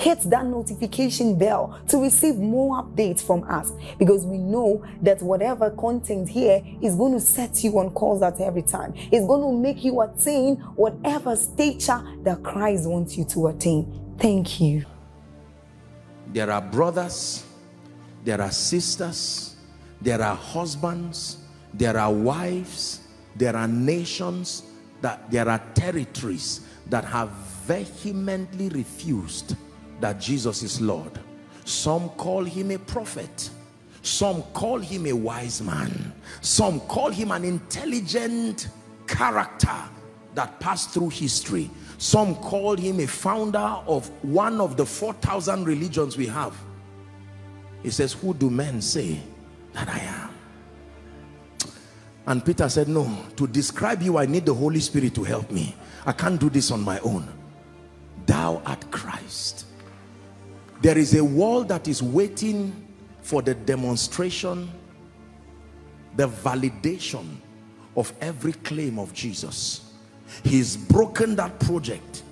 hit that notification bell to receive more updates from us because we know that whatever content here is going to set you on course at every time. It's going to make you attain whatever stature that Christ wants you to attain. Thank you. There are brothers, there are sisters, there are husbands, there are wives, there are nations, that there are territories that have vehemently refused that Jesus is Lord. Some call him a prophet. Some call him a wise man. Some call him an intelligent character that passed through history. Some call him a founder of one of the 4,000 religions we have. He says, who do men say that I am? And Peter said, no, to describe you, I need the Holy Spirit to help me. I can't do this on my own. Thou art Christ there is a world that is waiting for the demonstration, the validation of every claim of Jesus. He's broken that project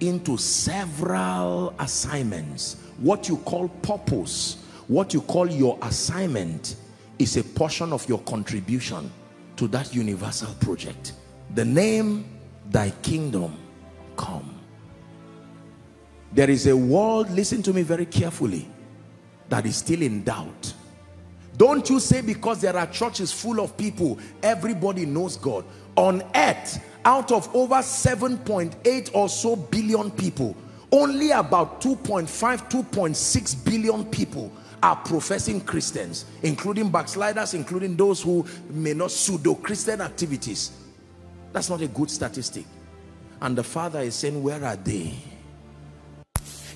into several assignments. What you call purpose, what you call your assignment is a portion of your contribution to that universal project. The name, thy kingdom come. There is a world, listen to me very carefully, that is still in doubt. Don't you say because there are churches full of people, everybody knows God. On earth, out of over 7.8 or so billion people, only about 2.5, 2.6 billion people are professing Christians, including backsliders, including those who may not pseudo-Christian activities. That's not a good statistic. And the Father is saying, where are they?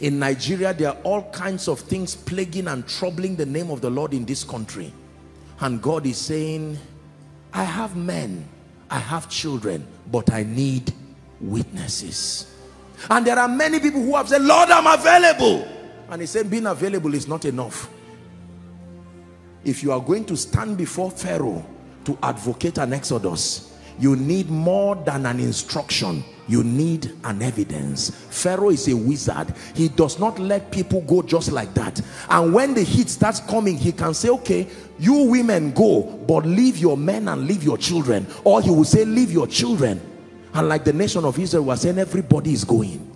In Nigeria, there are all kinds of things plaguing and troubling the name of the Lord in this country. And God is saying, I have men, I have children, but I need witnesses. And there are many people who have said, Lord, I'm available. And he said, being available is not enough. If you are going to stand before Pharaoh to advocate an exodus, you need more than an instruction you need an evidence. Pharaoh is a wizard. He does not let people go just like that. And when the heat starts coming he can say okay you women go but leave your men and leave your children. Or he will say leave your children. And like the nation of israel was saying everybody is going.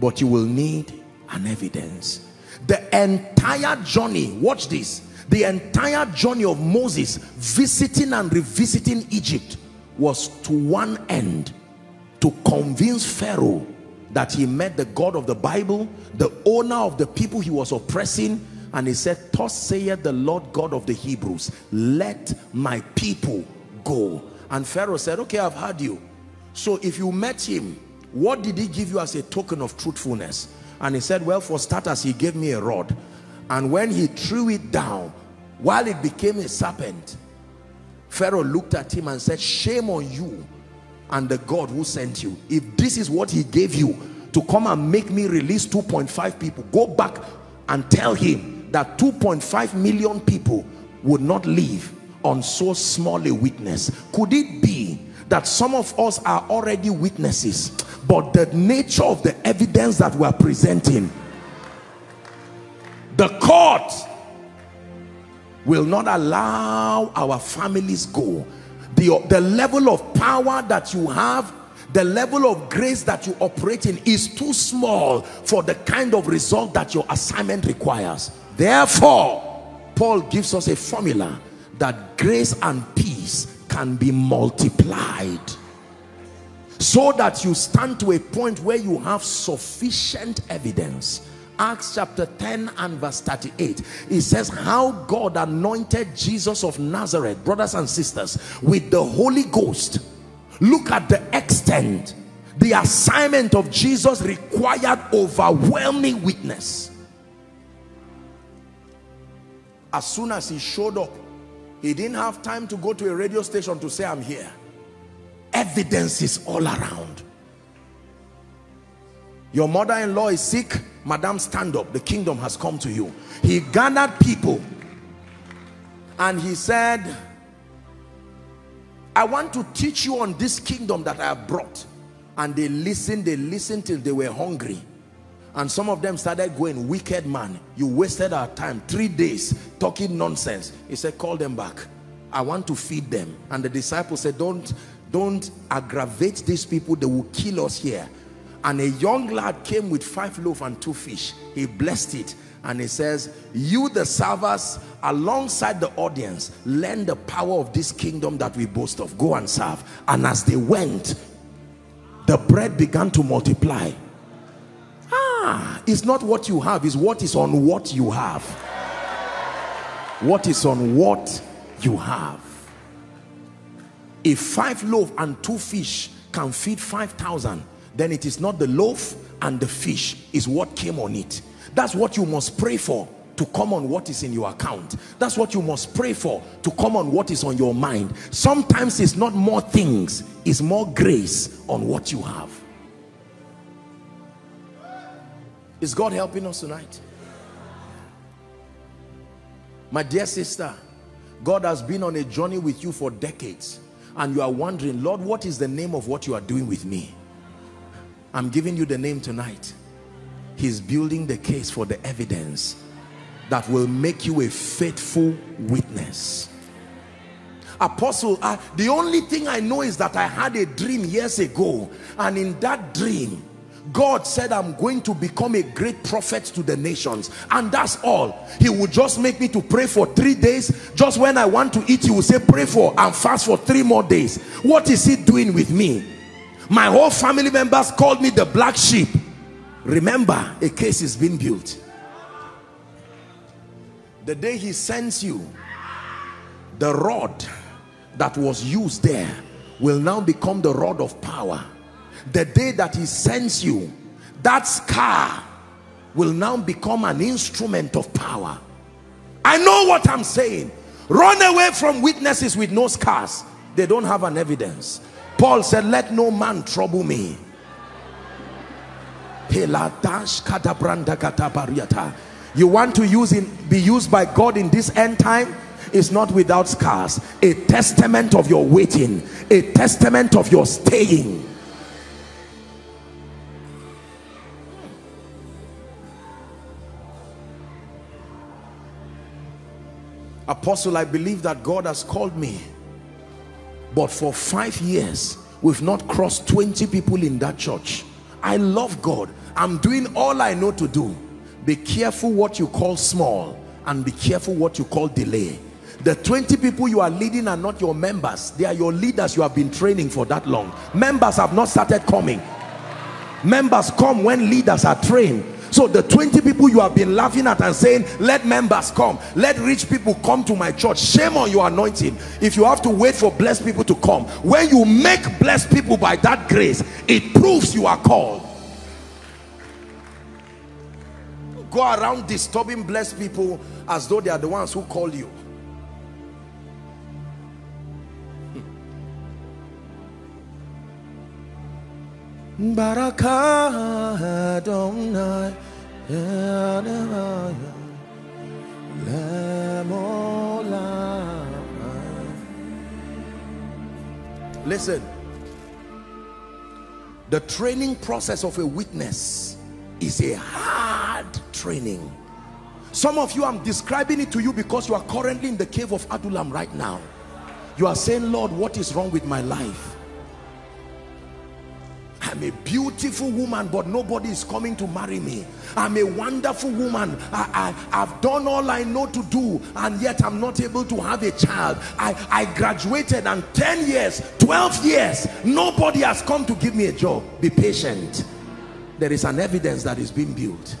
But you will need an evidence. The entire journey watch this the entire journey of moses visiting and revisiting egypt was to one end to convince Pharaoh that he met the God of the Bible, the owner of the people he was oppressing, and he said, Thus saith the Lord God of the Hebrews, let my people go. And Pharaoh said, okay, I've heard you. So if you met him, what did he give you as a token of truthfulness? And he said, well, for starters, he gave me a rod. And when he threw it down, while it became a serpent, Pharaoh looked at him and said, shame on you and the God who sent you. If this is what he gave you to come and make me release 2.5 people, go back and tell him that 2.5 million people would not live on so small a witness. Could it be that some of us are already witnesses, but the nature of the evidence that we're presenting, the court will not allow our families go. The, the level of power that you have the level of grace that you operate in is too small for the kind of result that your assignment requires. Therefore, Paul gives us a formula that grace and peace can be multiplied. So that you stand to a point where you have sufficient evidence Acts chapter 10 and verse 38 it says how God anointed Jesus of Nazareth brothers and sisters with the Holy Ghost. Look at the extent. The assignment of Jesus required overwhelming witness. As soon as he showed up he didn't have time to go to a radio station to say I'm here. Evidence is all around. Your mother-in-law is sick madam stand up. The kingdom has come to you. He gathered people and he said i want to teach you on this kingdom that i have brought. And they listened they listened till they were hungry. And some of them started going wicked man you wasted our time. Three days talking nonsense. He said call them back. I want to feed them. And the disciples said don't don't aggravate these people. They will kill us here and a young lad came with five loaves and two fish. He blessed it. And he says you the servers alongside the audience learn the power of this kingdom that we boast of. Go and serve. And as they went the bread began to multiply. Ah it's not what you have it's what is on what you have. What is on what you have. If five loaf and two fish can feed 5,000 then it is not the loaf and the fish is what came on it. That's what you must pray for to come on what is in your account. That's what you must pray for to come on what is on your mind. Sometimes it's not more things it's more grace on what you have. Is God helping us tonight? My dear sister God has been on a journey with you for decades and you are wondering Lord what is the name of what you are doing with me I'm giving you the name tonight. He's building the case for the evidence that will make you a faithful witness. Apostle, uh, the only thing I know is that I had a dream years ago and in that dream, God said I'm going to become a great prophet to the nations and that's all. He would just make me to pray for three days. Just when I want to eat, he will say pray for and fast for three more days. What is he doing with me? My whole family members called me the black sheep. Remember a case is being built. The day he sends you the rod that was used there will now become the rod of power. The day that he sends you that scar will now become an instrument of power. I know what I'm saying. Run away from witnesses with no scars. They don't have an evidence Paul said, let no man trouble me. You want to use in, be used by God in this end time? Is not without scars. A testament of your waiting. A testament of your staying. Apostle, I believe that God has called me but for five years we've not crossed 20 people in that church. I love god. I'm doing all i know to do. Be careful what you call small and be careful what you call delay. The 20 people you are leading are not your members. They are your leaders you have been training for that long. Members have not started coming. Members come when leaders are trained so the 20 people you have been laughing at and saying, let members come, let rich people come to my church. Shame on your anointing. If you have to wait for blessed people to come. When you make blessed people by that grace, it proves you are called. Go around disturbing blessed people as though they are the ones who call you. Adonai Listen, the training process of a witness is a hard training. Some of you, I'm describing it to you because you are currently in the cave of Adullam right now. You are saying, Lord, what is wrong with my life? I'm a beautiful woman, but nobody is coming to marry me. I'm a wonderful woman. I, I, have done all I know to do, and yet I'm not able to have a child. I, I graduated, and 10 years, 12 years, nobody has come to give me a job. Be patient. There is an evidence that is being built.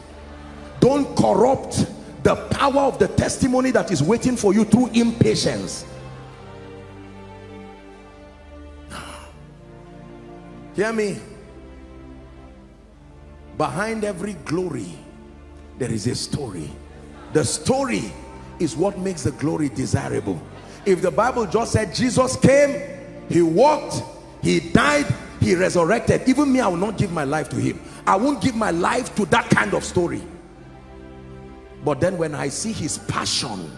Don't corrupt the power of the testimony that is waiting for you through impatience. Hear me. Behind every glory, there is a story. The story is what makes the glory desirable. If the Bible just said Jesus came, he walked, he died, he resurrected. Even me, I will not give my life to him. I won't give my life to that kind of story. But then when I see his passion,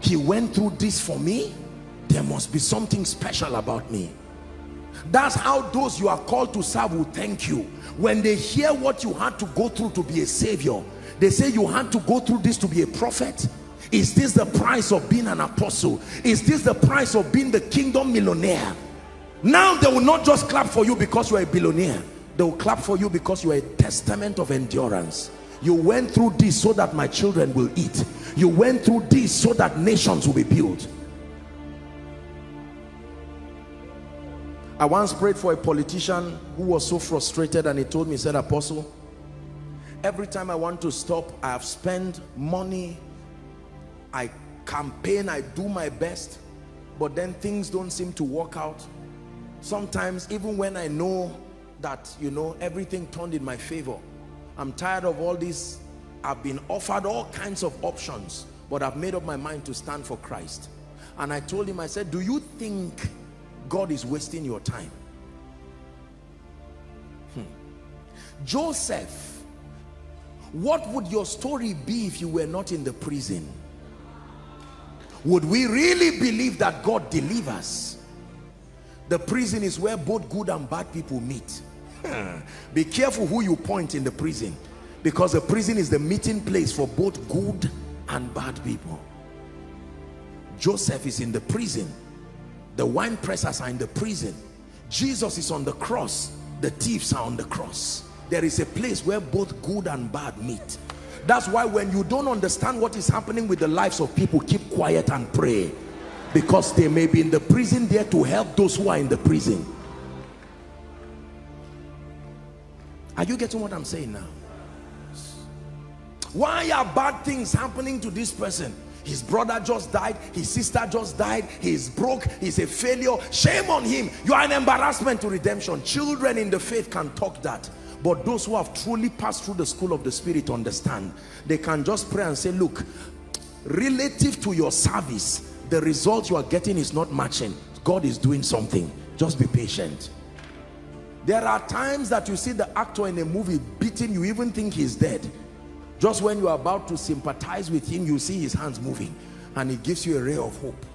he went through this for me, there must be something special about me. That's how those you are called to serve will thank you. When they hear what you had to go through to be a savior, they say you had to go through this to be a prophet. Is this the price of being an apostle? Is this the price of being the kingdom millionaire? Now they will not just clap for you because you are a billionaire. They will clap for you because you are a testament of endurance. You went through this so that my children will eat. You went through this so that nations will be built. I once prayed for a politician who was so frustrated and he told me, he said, Apostle, every time I want to stop, I have spent money, I campaign, I do my best, but then things don't seem to work out. Sometimes even when I know that, you know, everything turned in my favor, I'm tired of all this. I've been offered all kinds of options, but I've made up my mind to stand for Christ. And I told him, I said, do you think God is wasting your time. Hmm. Joseph, what would your story be if you were not in the prison? Would we really believe that God delivers? The prison is where both good and bad people meet. Be careful who you point in the prison because the prison is the meeting place for both good and bad people. Joseph is in the prison the wine pressers are in the prison. Jesus is on the cross. The thieves are on the cross. There is a place where both good and bad meet. That's why when you don't understand what is happening with the lives of people, keep quiet and pray. Because they may be in the prison there to help those who are in the prison. Are you getting what I'm saying now? Why are bad things happening to this person? His brother just died his sister just died he's broke he's a failure. Shame on him. You are an embarrassment to redemption. Children in the faith can talk that but those who have truly passed through the school of the spirit understand. They can just pray and say look relative to your service the result you are getting is not matching. God is doing something. Just be patient. There are times that you see the actor in a movie beating you even think he's dead just when you are about to sympathize with him, you see his hands moving and it gives you a ray of hope.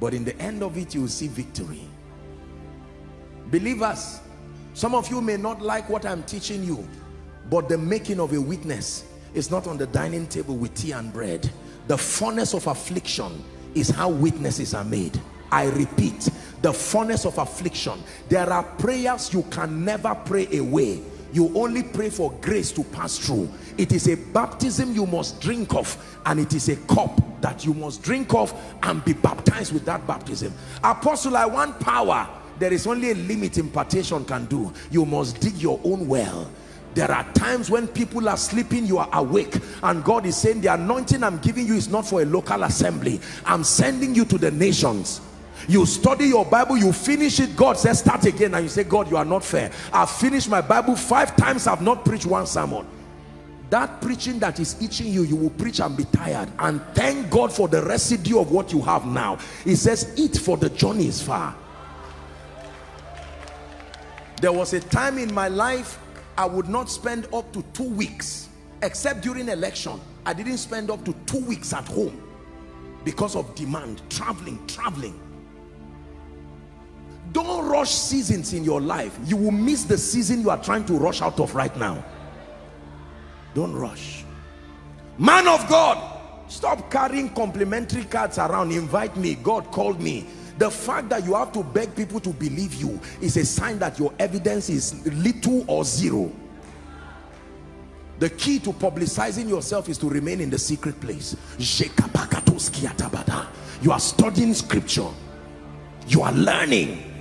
But in the end of it, you will see victory. Believers, some of you may not like what I'm teaching you, but the making of a witness is not on the dining table with tea and bread. The furnace of affliction is how witnesses are made. I repeat, the furnace of affliction. There are prayers you can never pray away you only pray for grace to pass through. It is a baptism you must drink of and it is a cup that you must drink of and be baptized with that baptism. Apostle i want power. There is only a limit impartation can do. You must dig your own well. There are times when people are sleeping you are awake and god is saying the anointing i'm giving you is not for a local assembly. I'm sending you to the nations you study your bible you finish it god says start again. And you say god you are not fair. I've finished my bible five times i've not preached one sermon. That preaching that is itching you you will preach and be tired. And thank god for the residue of what you have now. He says eat for the journey is far. There was a time in my life i would not spend up to two weeks except during election i didn't spend up to two weeks at home because of demand traveling traveling don't rush seasons in your life. You will miss the season you are trying to rush out of right now. Don't rush. Man of god stop carrying complimentary cards around. Invite me. God called me. The fact that you have to beg people to believe you is a sign that your evidence is little or zero. The key to publicizing yourself is to remain in the secret place. You are studying scripture. You are learning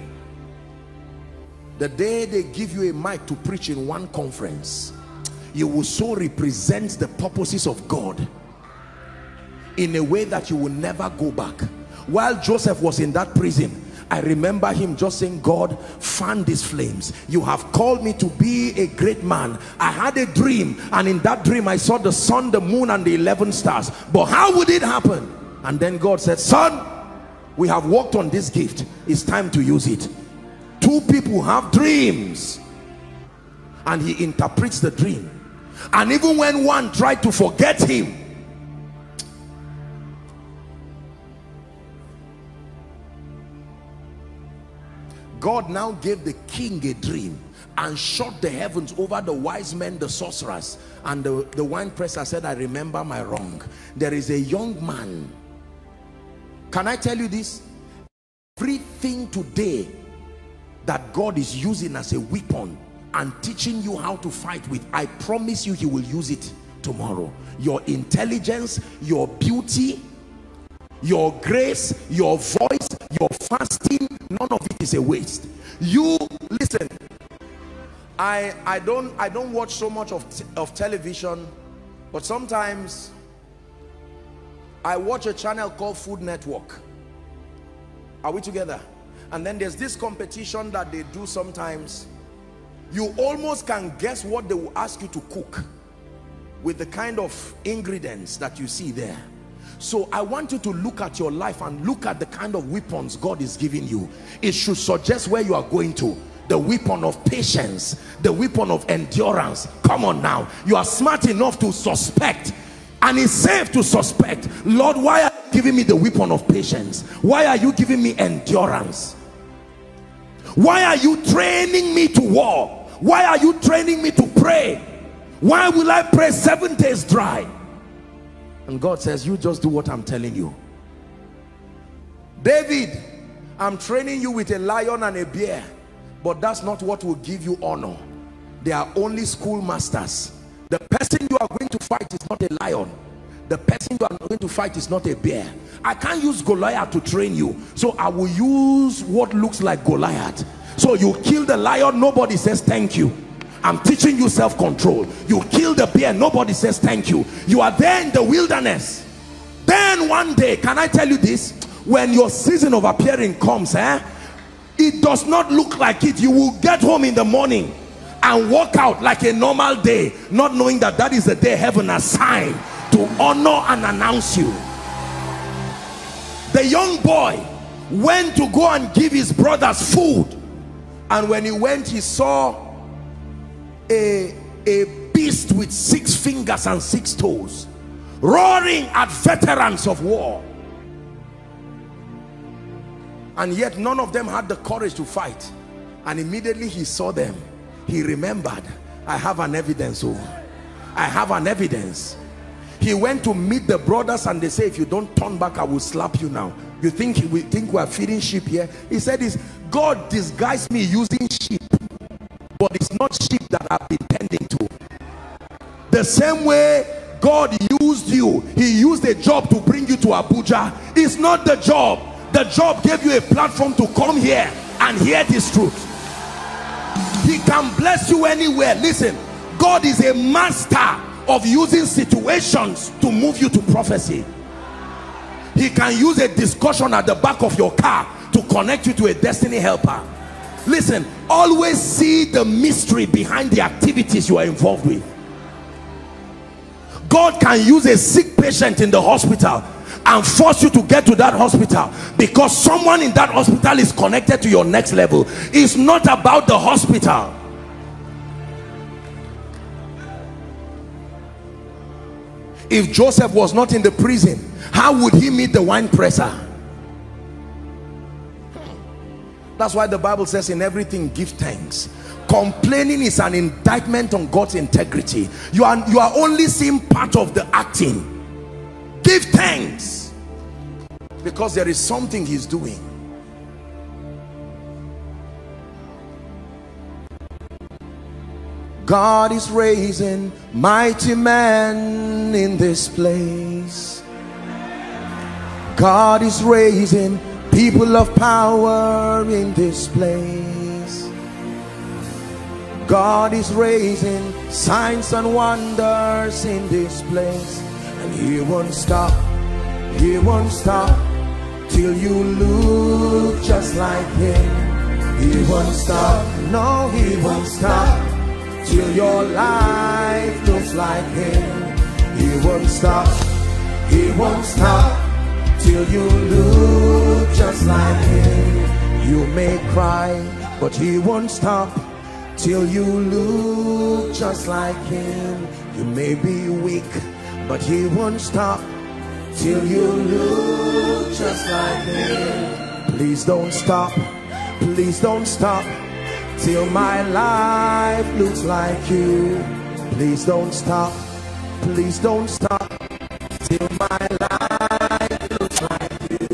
the day they give you a mic to preach in one conference you will so represent the purposes of God in a way that you will never go back. While Joseph was in that prison I remember him just saying God fan these flames. You have called me to be a great man. I had a dream and in that dream I saw the sun the moon and the 11 stars. But how would it happen? And then God said son we have worked on this gift. It's time to use it two people have dreams and he interprets the dream and even when one tried to forget him God now gave the king a dream and shut the heavens over the wise men, the sorcerers. And the, the wine presser said, I remember my wrong. There is a young man. Can I tell you this? Everything today that God is using as a weapon and teaching you how to fight with, I promise you he will use it tomorrow. Your intelligence, your beauty, your grace, your voice, your fasting, none of it is a waste. You listen. I I don't I don't watch so much of of television, but sometimes I watch a channel called Food Network. Are we together? And then there's this competition that they do sometimes. You almost can guess what they will ask you to cook with the kind of ingredients that you see there so I want you to look at your life and look at the kind of weapons God is giving you. It should suggest where you are going to. The weapon of patience, the weapon of endurance. Come on now. You are smart enough to suspect and it's safe to suspect. Lord, why are you giving me the weapon of patience? Why are you giving me endurance? Why are you training me to war? Why are you training me to pray? Why will I pray seven days dry? And God says, you just do what I'm telling you. David, I'm training you with a lion and a bear, but that's not what will give you honor. They are only schoolmasters. The person you are going to fight is not a lion. The person you are going to fight is not a bear. I can't use Goliath to train you. So I will use what looks like Goliath. So you kill the lion, nobody says thank you. I'm teaching you self-control. You kill the bear, nobody says thank you. You are there in the wilderness. Then one day, can I tell you this? When your season of appearing comes, eh? It does not look like it. You will get home in the morning and walk out like a normal day, not knowing that that is the day heaven assigned honor and announce you. The young boy went to go and give his brothers food. And when he went, he saw a, a beast with six fingers and six toes roaring at veterans of war. And yet none of them had the courage to fight. And immediately he saw them. He remembered I have an evidence oh. I have an evidence he went to meet the brothers and they say if you don't turn back I will slap you now you think we think we are feeding sheep here he said this God disguised me using sheep but it's not sheep that I've been tending to. The same way God used you, he used a job to bring you to Abuja. It's not the job. The job gave you a platform to come here and hear this truth. He can bless you anywhere. Listen, God is a master of using situations to move you to prophecy. He can use a discussion at the back of your car to connect you to a destiny helper. Listen always see the mystery behind the activities you are involved with. God can use a sick patient in the hospital and force you to get to that hospital because someone in that hospital is connected to your next level. It's not about the hospital if Joseph was not in the prison how would he meet the wine presser That's why the Bible says in everything give thanks. Complaining is an indictment on God's integrity. You are, you are only seeing part of the acting. Give thanks. Because there is something he's doing. God is raising mighty men in this place. God is raising people of power in this place. God is raising signs and wonders in this place. And He won't stop, He won't stop till you look just like Him. He won't stop, no, He won't stop till your life looks like Him. He won't stop, He won't stop till you look just like Him. You may cry, but He won't stop till you look just like him you may be weak but he won't stop till you look just like him please don't stop please don't stop till my life looks like you please don't stop please don't stop till my life looks like you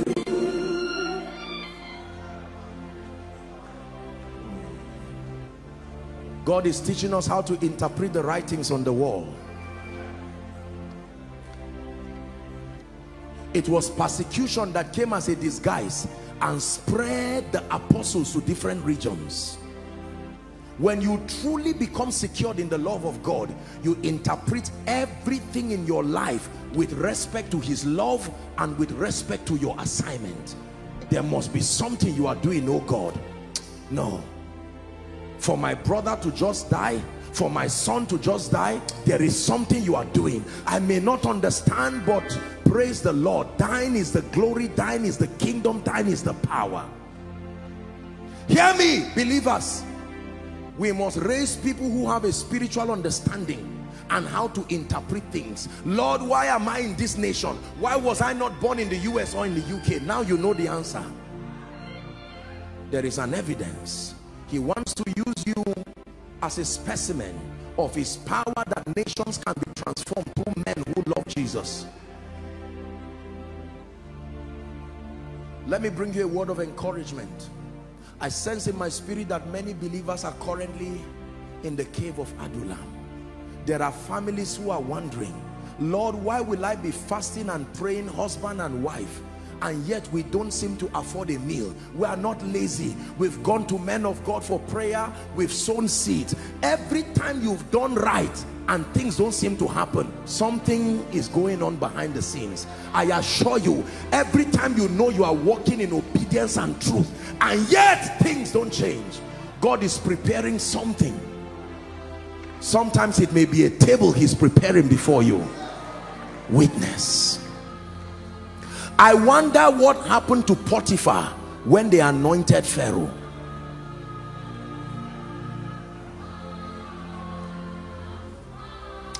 God is teaching us how to interpret the writings on the wall. It was persecution that came as a disguise and spread the apostles to different regions. When you truly become secured in the love of God, you interpret everything in your life with respect to his love and with respect to your assignment. There must be something you are doing, oh God. No. For my brother to just die for my son to just die there is something you are doing. I may not understand but praise the lord. Thine is the glory thine is the kingdom thine is the power. Hear me believers we must raise people who have a spiritual understanding and how to interpret things. Lord why am i in this nation? Why was i not born in the us or in the uk now you know the answer. There is an evidence. He wants to use you as a specimen of his power that nations can be transformed through men who love Jesus. Let me bring you a word of encouragement. I sense in my spirit that many believers are currently in the cave of Adullam. There are families who are wondering, Lord, why will I be fasting and praying husband and wife? And yet we don't seem to afford a meal. We are not lazy. We've gone to men of God for prayer. We've sown seeds every time you've done right and things don't seem to happen something is going on behind the scenes. I assure you every time you know you are walking in obedience and truth and yet things don't change God is preparing something. Sometimes it may be a table he's preparing before you. Witness I wonder what happened to Potiphar when they anointed Pharaoh.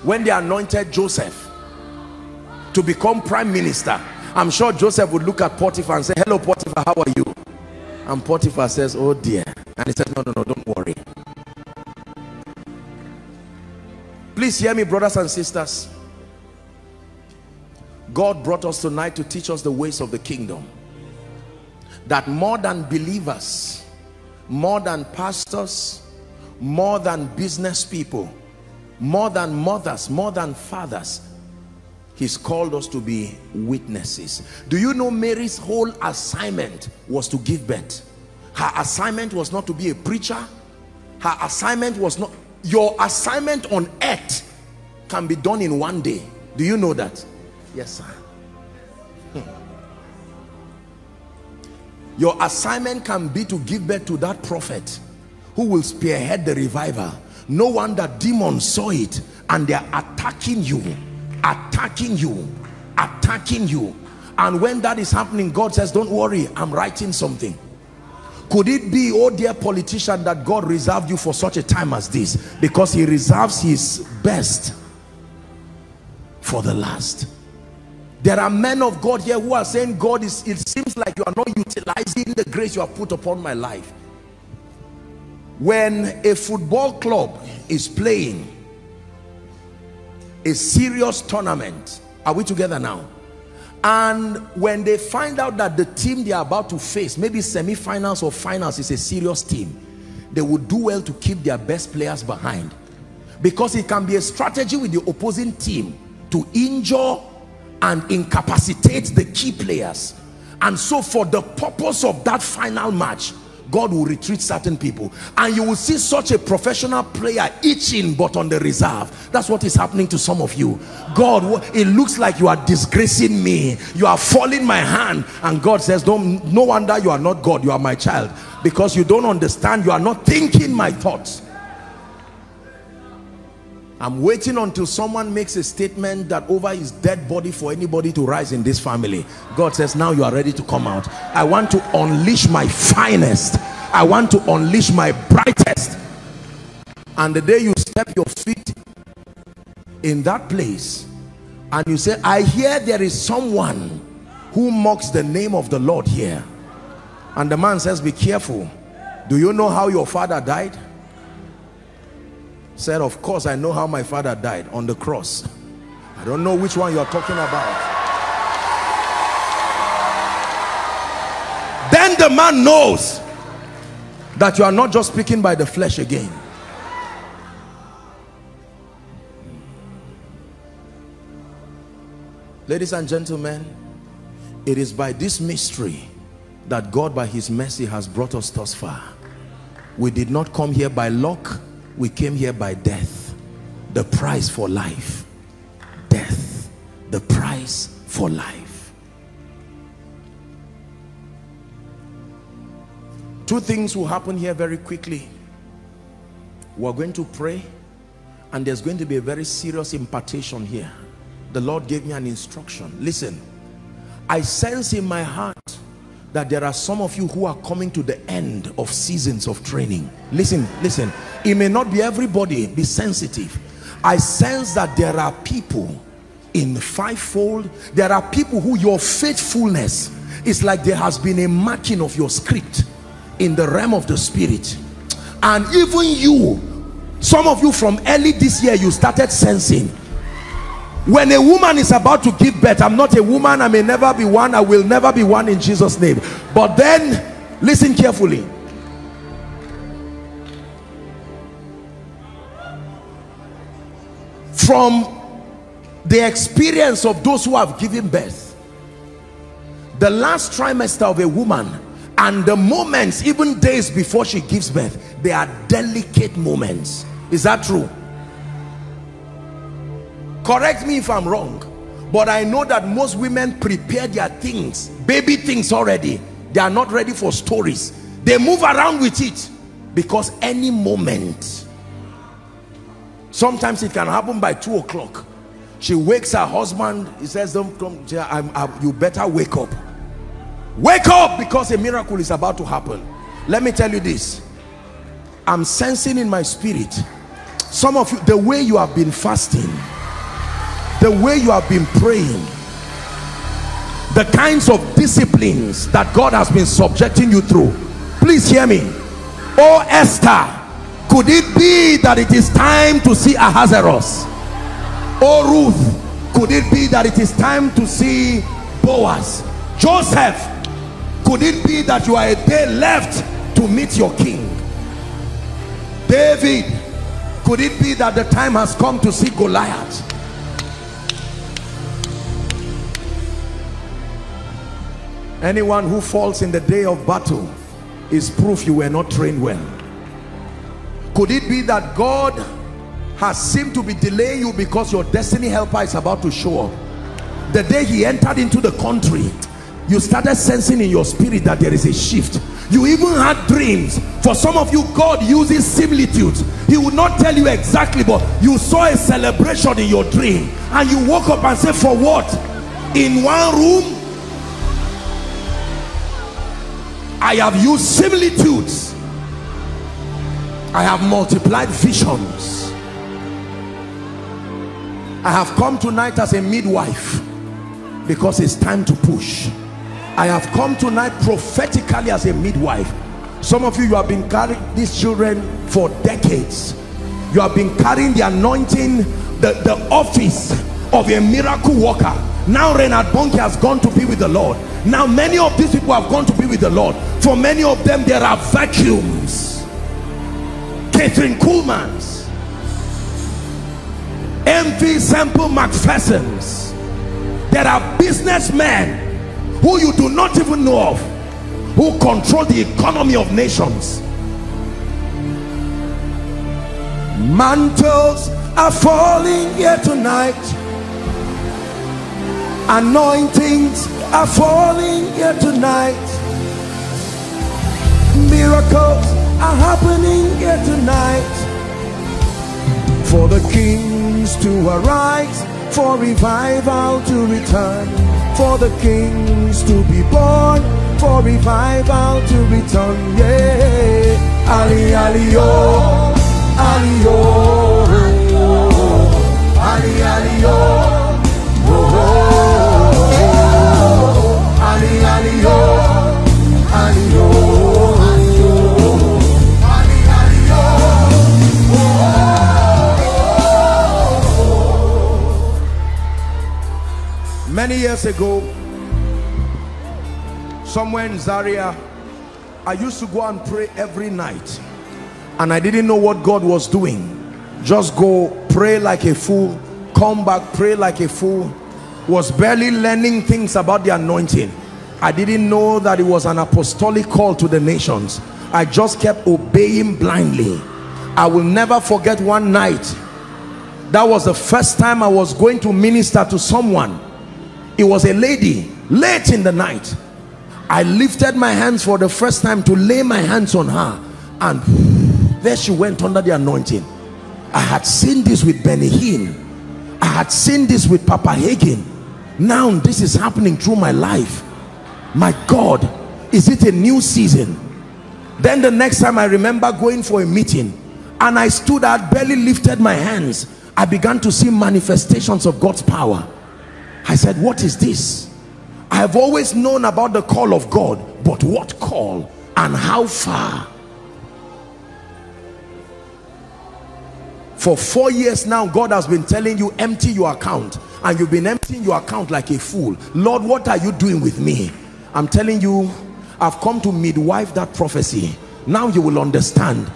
When they anointed Joseph to become prime minister, I'm sure Joseph would look at Potiphar and say, hello Potiphar, how are you? And Potiphar says, oh dear. And he says, no, no, no, don't worry. Please hear me, brothers and sisters. God brought us tonight to teach us the ways of the kingdom. That more than believers, more than pastors, more than business people, more than mothers, more than fathers, he's called us to be witnesses. Do you know Mary's whole assignment was to give birth? Her assignment was not to be a preacher. Her assignment was not, your assignment on earth can be done in one day. Do you know that? Yes, sir. Hmm. Your assignment can be to give birth to that prophet who will spearhead the revival. No wonder demons saw it and they're attacking you, attacking you, attacking you. And when that is happening, God says, don't worry, I'm writing something. Could it be, oh dear politician, that God reserved you for such a time as this? Because he reserves his best for the last. There are men of God here who are saying, God, is, it seems like you are not utilizing the grace you have put upon my life. When a football club is playing a serious tournament, are we together now? And when they find out that the team they are about to face, maybe semi-finals or finals is a serious team, they would do well to keep their best players behind because it can be a strategy with the opposing team to injure and incapacitate the key players. And so for the purpose of that final match God will retreat certain people. And you will see such a professional player itching but on the reserve. That's what is happening to some of you. God it looks like you are disgracing me. You are falling my hand. And God says no wonder you are not God. You are my child. Because you don't understand. You are not thinking my thoughts I'm waiting until someone makes a statement that over his dead body for anybody to rise in this family. God says, now you are ready to come out. I want to unleash my finest. I want to unleash my brightest. And the day you step your feet in that place and you say, I hear there is someone who mocks the name of the Lord here. And the man says, be careful. Do you know how your father died? Said of course I know how my father died on the cross. I don't know which one you're talking about. Then the man knows that you are not just speaking by the flesh again. Ladies and gentlemen it is by this mystery that God by his mercy has brought us thus far. We did not come here by luck we came here by death. The price for life. Death. The price for life. Two things will happen here very quickly. We're going to pray and there's going to be a very serious impartation here. The Lord gave me an instruction. Listen I sense in my heart that there are some of you who are coming to the end of seasons of training. Listen listen. It may not be everybody be sensitive. I sense that there are people in fivefold. There are people who your faithfulness is like there has been a marking of your script in the realm of the spirit. And even you some of you from early this year you started sensing when a woman is about to give birth i'm not a woman i may never be one i will never be one in jesus name. But then listen carefully. From the experience of those who have given birth the last trimester of a woman and the moments even days before she gives birth they are delicate moments. Is that true correct me if i'm wrong but i know that most women prepare their things baby things already. They are not ready for stories. They move around with it because any moment sometimes it can happen by two o'clock. She wakes her husband he says don't come you better wake up. Wake up because a miracle is about to happen. Let me tell you this. I'm sensing in my spirit some of you the way you have been fasting the way you have been praying the kinds of disciplines that God has been subjecting you through. Please hear me. Oh Esther could it be that it is time to see Ahasuerus? Oh Ruth could it be that it is time to see Boaz? Joseph could it be that you are a day left to meet your king? David could it be that the time has come to see Goliath anyone who falls in the day of battle is proof you were not trained well. Could it be that God has seemed to be delaying you because your destiny helper is about to show up? The day he entered into the country you started sensing in your spirit that there is a shift. You even had dreams. For some of you God uses similitudes. He would not tell you exactly but you saw a celebration in your dream. And you woke up and said for what? In one room I have used similitudes. I have multiplied visions. I have come tonight as a midwife because it's time to push. I have come tonight prophetically as a midwife. Some of you you have been carrying these children for decades. You have been carrying the anointing the, the office of a miracle worker now Reinhard Bonnke has gone to be with the Lord now many of these people have gone to be with the Lord for many of them there are vacuums Kathryn Kuhlmans Aimee Semple McPherson's. There are businessmen who you do not even know of who control the economy of nations. Mantles are falling here tonight. Anointings are falling here tonight. Miracles are happening here tonight. For the kings to arise, for revival to return, for the kings to be born, for revival to return. Yeah, Ali, Ali, oh, Ali, oh, Many years ago, somewhere in Zaria, I used to go and pray every night. And I didn't know what God was doing. Just go pray like a fool, come back, pray like a fool. Was barely learning things about the anointing. I didn't know that it was an apostolic call to the nations. I just kept obeying blindly. I will never forget one night. That was the first time I was going to minister to someone it was a lady late in the night. I lifted my hands for the first time to lay my hands on her and there she went under the anointing. I had seen this with benny hinn. I had seen this with papa Hagin. now this is happening through my life. My god is it a new season? Then the next time i remember going for a meeting and i stood out barely lifted my hands i began to see manifestations of god's power I said, what is this? I have always known about the call of God, but what call and how far? For four years now, God has been telling you, empty your account. And you've been emptying your account like a fool. Lord, what are you doing with me? I'm telling you, I've come to midwife that prophecy. Now you will understand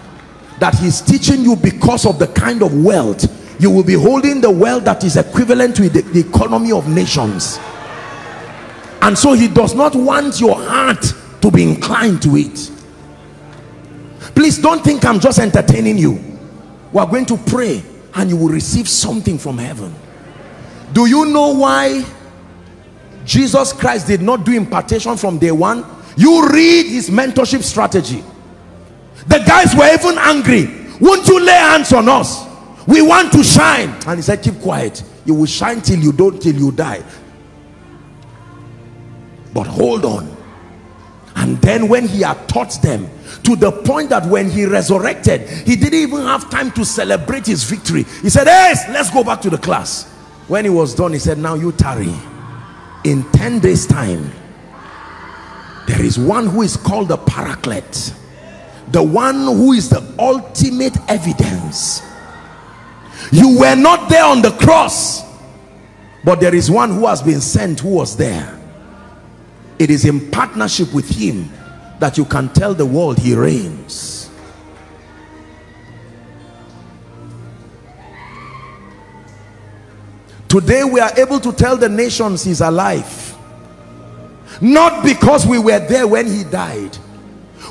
that he's teaching you because of the kind of wealth you will be holding the wealth that is equivalent to the, the economy of nations. And so he does not want your heart to be inclined to it. Please don't think i'm just entertaining you. We are going to pray and you will receive something from heaven. Do you know why jesus christ did not do impartation from day one? You read his mentorship strategy. The guys were even angry. Won't you lay hands on us we want to shine. And he said keep quiet. You will shine till you don't till you die. But hold on. And then when he had taught them to the point that when he resurrected he didn't even have time to celebrate his victory. He said hey let's go back to the class. When he was done he said now you tarry. In 10 days time there is one who is called the paraclete the one who is the ultimate evidence you were not there on the cross but there is one who has been sent who was there. It is in partnership with him that you can tell the world he reigns. Today we are able to tell the nations he's alive. Not because we were there when he died.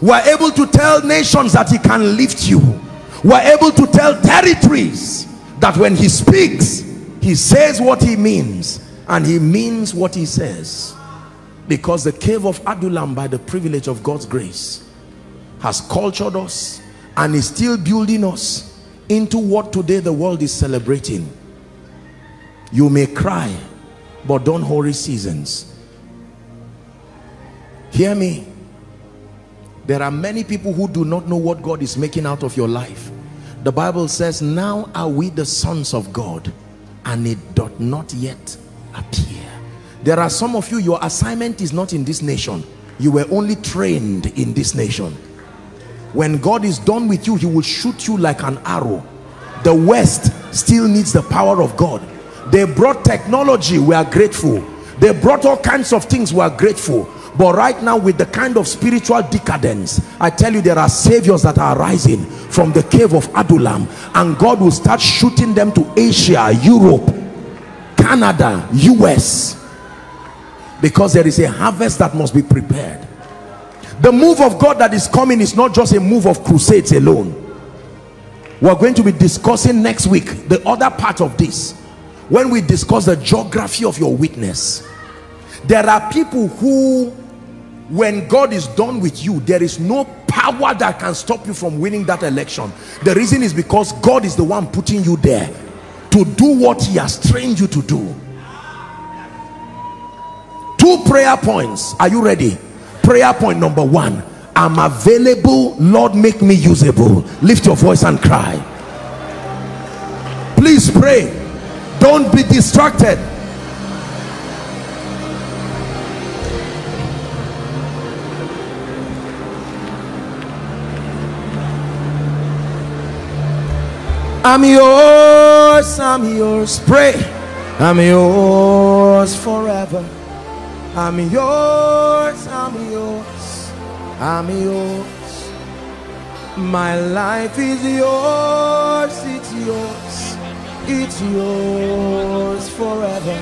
We are able to tell nations that he can lift you. We are able to tell territories that when he speaks he says what he means and he means what he says. Because the cave of Adullam by the privilege of God's grace has cultured us and is still building us into what today the world is celebrating. You may cry but don't hurry seasons. Hear me. There are many people who do not know what God is making out of your life the Bible says now are we the sons of God and it doth not yet appear. There are some of you your assignment is not in this nation. You were only trained in this nation. When God is done with you he will shoot you like an arrow. The west still needs the power of God. They brought technology we are grateful. They brought all kinds of things we are grateful but right now with the kind of spiritual decadence i tell you there are saviors that are rising from the cave of adullam and god will start shooting them to asia europe canada us because there is a harvest that must be prepared. The move of god that is coming is not just a move of crusades alone. We're going to be discussing next week the other part of this when we discuss the geography of your witness. There are people who when God is done with you there is no power that can stop you from winning that election. The reason is because God is the one putting you there to do what he has trained you to do. Two prayer points. Are you ready? Prayer point number one. I'm available. Lord make me usable. Lift your voice and cry. Please pray. Don't be distracted I'm yours, I'm yours. Pray. I'm yours forever. I'm yours, I'm yours, I'm yours. My life is yours, it's yours, it's yours forever.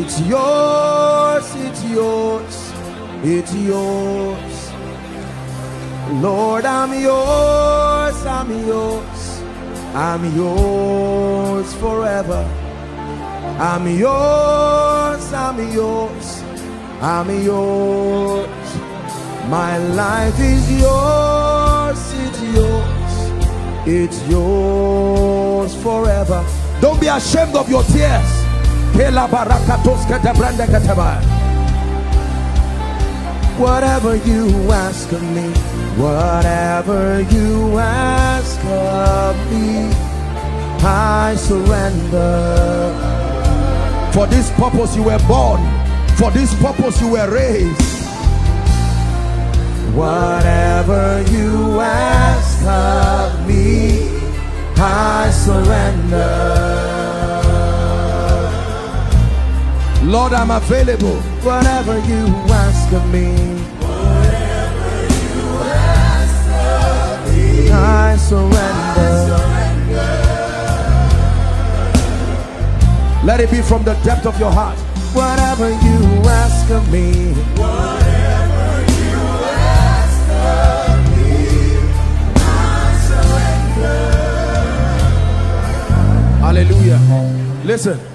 It's yours, it's yours, it's yours. Lord, I'm yours, I'm yours. I'm yours forever. I'm yours, I'm yours, I'm yours. My life is yours, it's yours, it's yours forever. Don't be ashamed of your tears. Whatever you ask of me, whatever you ask of me, I surrender. For this purpose you were born, for this purpose you were raised. Whatever you ask of me, I surrender. Lord, I'm available. Whatever you ask of me. Whatever you ask of me, I surrender. Let it be from the depth of your heart. Whatever you ask of me. whatever you ask of me, I surrender. Hallelujah. Listen.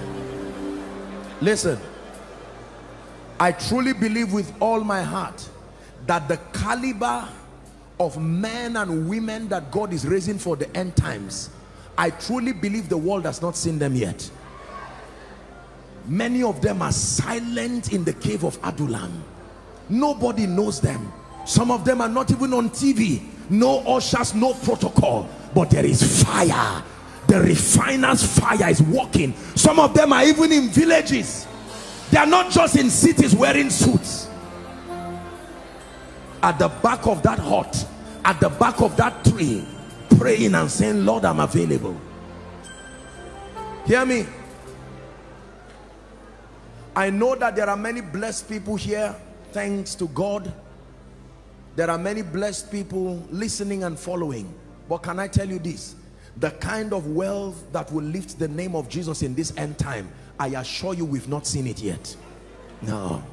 Listen. I truly believe with all my heart that the caliber of men and women that God is raising for the end times, I truly believe the world has not seen them yet. Many of them are silent in the cave of Adullam. Nobody knows them. Some of them are not even on TV. No ushers, no protocol. But there is fire. The refiner's fire is working. Some of them are even in villages. They are not just in cities wearing suits. At the back of that hut, at the back of that tree, praying and saying, Lord, I'm available. Hear me. I know that there are many blessed people here, thanks to God. There are many blessed people listening and following. But can I tell you this? The kind of wealth that will lift the name of Jesus in this end time, I assure you we've not seen it yet. No,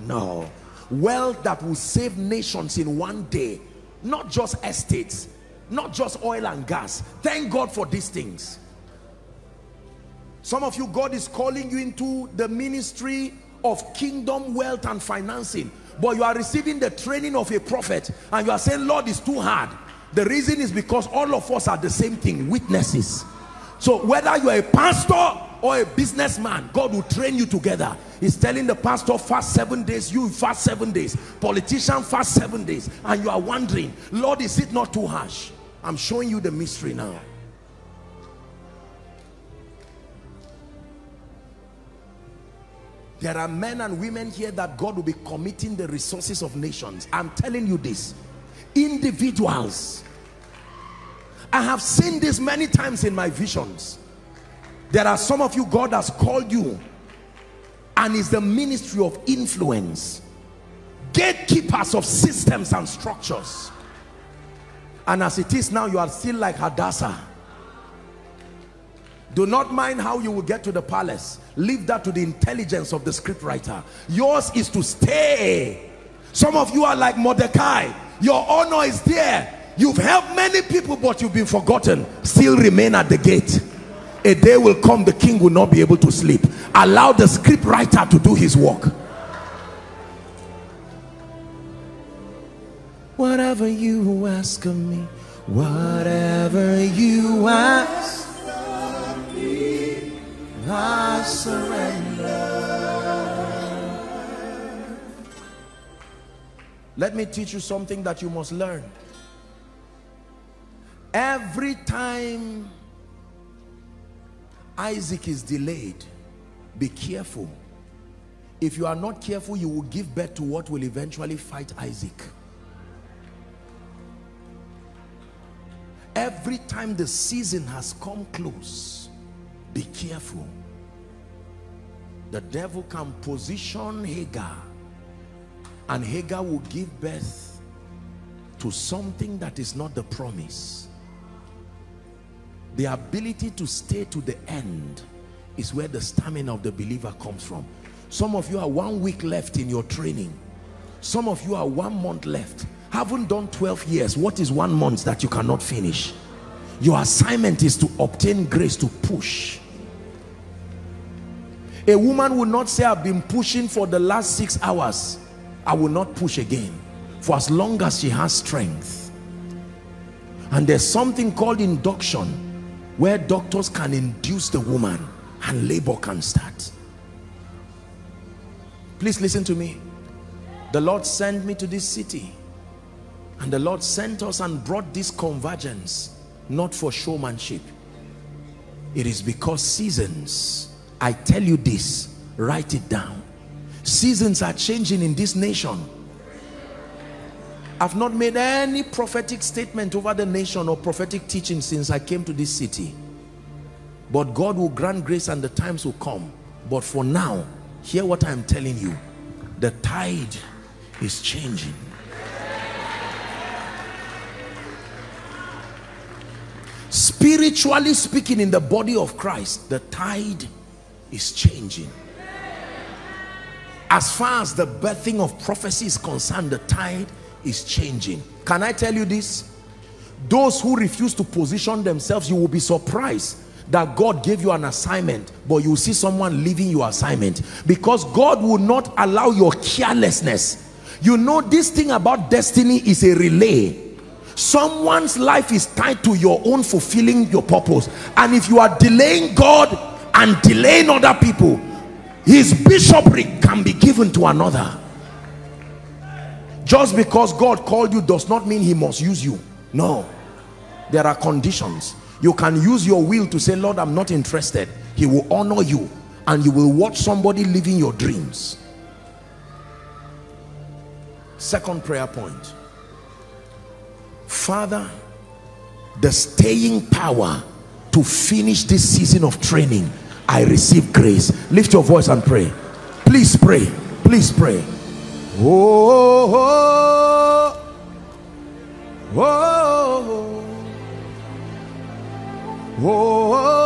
no. Wealth that will save nations in one day, not just estates, not just oil and gas. Thank God for these things. Some of you, God is calling you into the ministry of kingdom wealth and financing. But you are receiving the training of a prophet and you are saying, Lord, it's too hard. The reason is because all of us are the same thing, witnesses. So whether you're a pastor or a businessman, God will train you together. He's telling the pastor fast seven days, you fast seven days. Politician fast seven days. And you are wondering, Lord, is it not too harsh? I'm showing you the mystery now. There are men and women here that God will be committing the resources of nations. I'm telling you this. Individuals. I have seen this many times in my visions. There are some of you God has called you and is the ministry of influence. gatekeepers of systems and structures. And as it is now, you are still like Hadassah. Do not mind how you will get to the palace. Leave that to the intelligence of the scriptwriter. Yours is to stay. Some of you are like Mordecai. Your honor is there. You've helped many people, but you've been forgotten. Still remain at the gate. A day will come, the king will not be able to sleep. Allow the scriptwriter to do his work. Whatever you ask of me, whatever you ask, of me. I surrender. Let me teach you something that you must learn. Every time Isaac is delayed, be careful. If you are not careful, you will give birth to what will eventually fight Isaac. Every time the season has come close, be careful. The devil can position Hagar and Hagar will give birth to something that is not the promise. The ability to stay to the end is where the stamina of the believer comes from. Some of you are one week left in your training. Some of you are one month left. Haven't done 12 years. What is one month that you cannot finish? Your assignment is to obtain grace to push. A woman will not say i've been pushing for the last six hours. I will not push again. For as long as she has strength. And there's something called induction where doctors can induce the woman and labor can start please listen to me the lord sent me to this city and the Lord sent us and brought this convergence, not for showmanship. It is because seasons, I tell you this, write it down. Seasons are changing in this nation. I've not made any prophetic statement over the nation or prophetic teaching since I came to this city. But God will grant grace and the times will come. But for now, hear what I'm telling you. The tide is changing. spiritually speaking in the body of Christ the tide is changing as far as the birthing of prophecy is concerned the tide is changing. Can I tell you this? Those who refuse to position themselves you will be surprised that God gave you an assignment but you see someone leaving your assignment. Because God will not allow your carelessness. You know this thing about destiny is a relay. Someone's life is tied to your own fulfilling your purpose. And if you are delaying God and delaying other people his bishopric can be given to another just because God called you does not mean he must use you no there are conditions you can use your will to say Lord I'm not interested he will honor you and you will watch somebody living your dreams second prayer point Father, the staying power to finish this season of training, I receive grace. Lift your voice and pray. Please pray. Please pray. Oh, oh, oh, oh, oh,